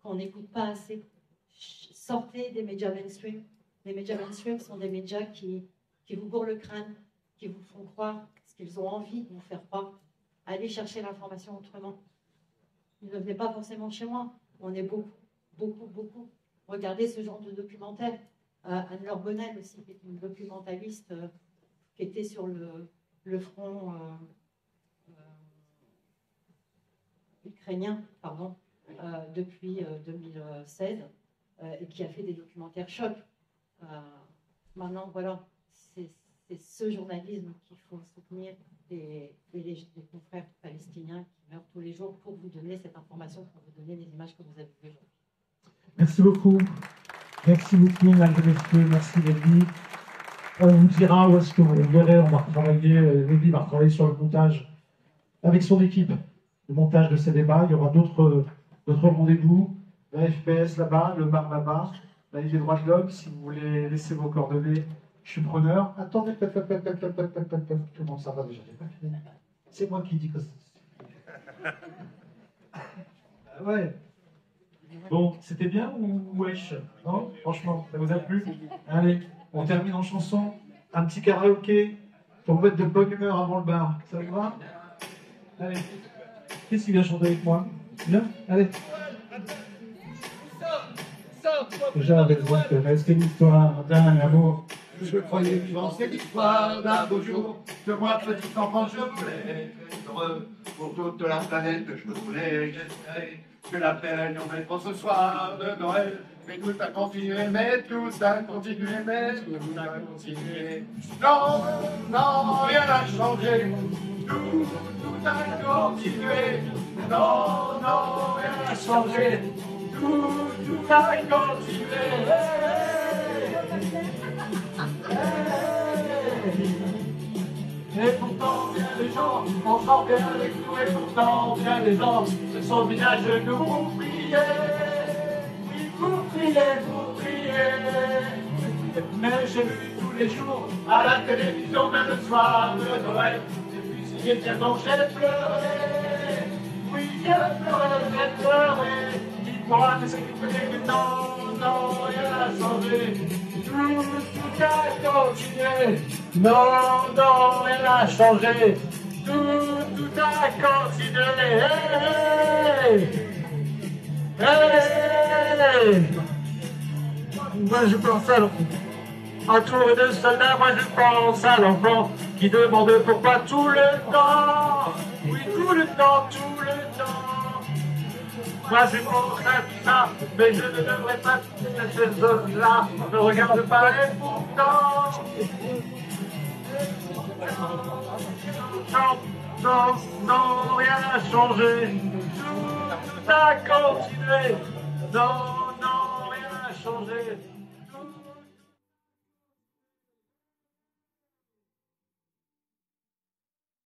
qu'on n'écoute pas assez. Sortez des médias mainstream. Les médias mainstream sont des médias qui, qui vous bourrent le crâne, qui vous font croire ce qu'ils ont envie de vous faire croire. Allez chercher l'information autrement. Ne venez pas forcément chez moi. On est beaucoup, beaucoup, beaucoup. Regardez ce genre de documentaire. Euh, Anne-Laure Bonnel aussi, qui est une documentaliste euh, qui était sur le, le front euh, ukrainien pardon, depuis 2016 et qui a fait des documentaires chocs. maintenant, voilà, c'est ce journalisme qu'il faut soutenir et, les, confrères palestiniens qui meurent tous les jours pour vous donner cette information, pour vous donner les images que vous avez vues aujourd'hui. Merci beaucoup. Merci beaucoup, Malgré Merci, Lévi. On vous dira où est-ce que vous verrez. On va travailler, euh, Lévi va travailler sur le montage avec son équipe, le montage de ces débats. Il y aura d'autres rendez-vous. La FPS là-bas, le bar là-bas, la Ligue des droits de l'homme. Si vous voulez laisser vos coordonnées, je suis preneur. Attendez, comment ça va déjà? C'est moi qui dis que c'est. Ouais. Bon, c'était bien ou wesh Non Franchement, ça vous a plu Allez, on termine en chanson. Un petit karaoké pour mettre de bonne humeur avant le bar. Ça vous va Allez. Qu'est-ce qui vient chanter avec moi Bien Allez. J'avais besoin que reste l'histoire d'un amour. Je croyais vivre c'est l'histoire d'un beau jour. Que moi, petit enfant, je voulais être heureux. Pour toute la planète, je voulais, que la paix règne pour ce soir de Noël. Mais tout a continué, mais tout a continué, mais tout a continué. Non, non, rien n'a changé. Tout, tout a continué. Non, non, rien n'a changé. Tout, tout a continué. On sent bien avec nous, et pourtant, bien les gens, ce sont visage que vous priez. Oui, vous priez, vous priez. Mais j'ai vu tous les jours, à la télévision, même le soir de Noël, des fusillés bien donc j'ai pleuré. Oui, j'ai pleuré, j'ai pleuré. Il pourra que c'est que non, non, rien n'a changé. Tout, tout a continué. Non, non, rien n'a changé. Tout, tout a continué. Hey. Moi, je pense à l'enfant. Entouré de soldats, moi, je pense à l'enfant qui demande pourquoi tout le temps. Oui, tout le temps, tout le temps. Moi, je pense à ça, mais je ne devrais pas ces hommes-là. Ne regarde pas et pourtant. Non, non, non, rien n'a changé. Tout a continué. Non, non, rien n'a changé.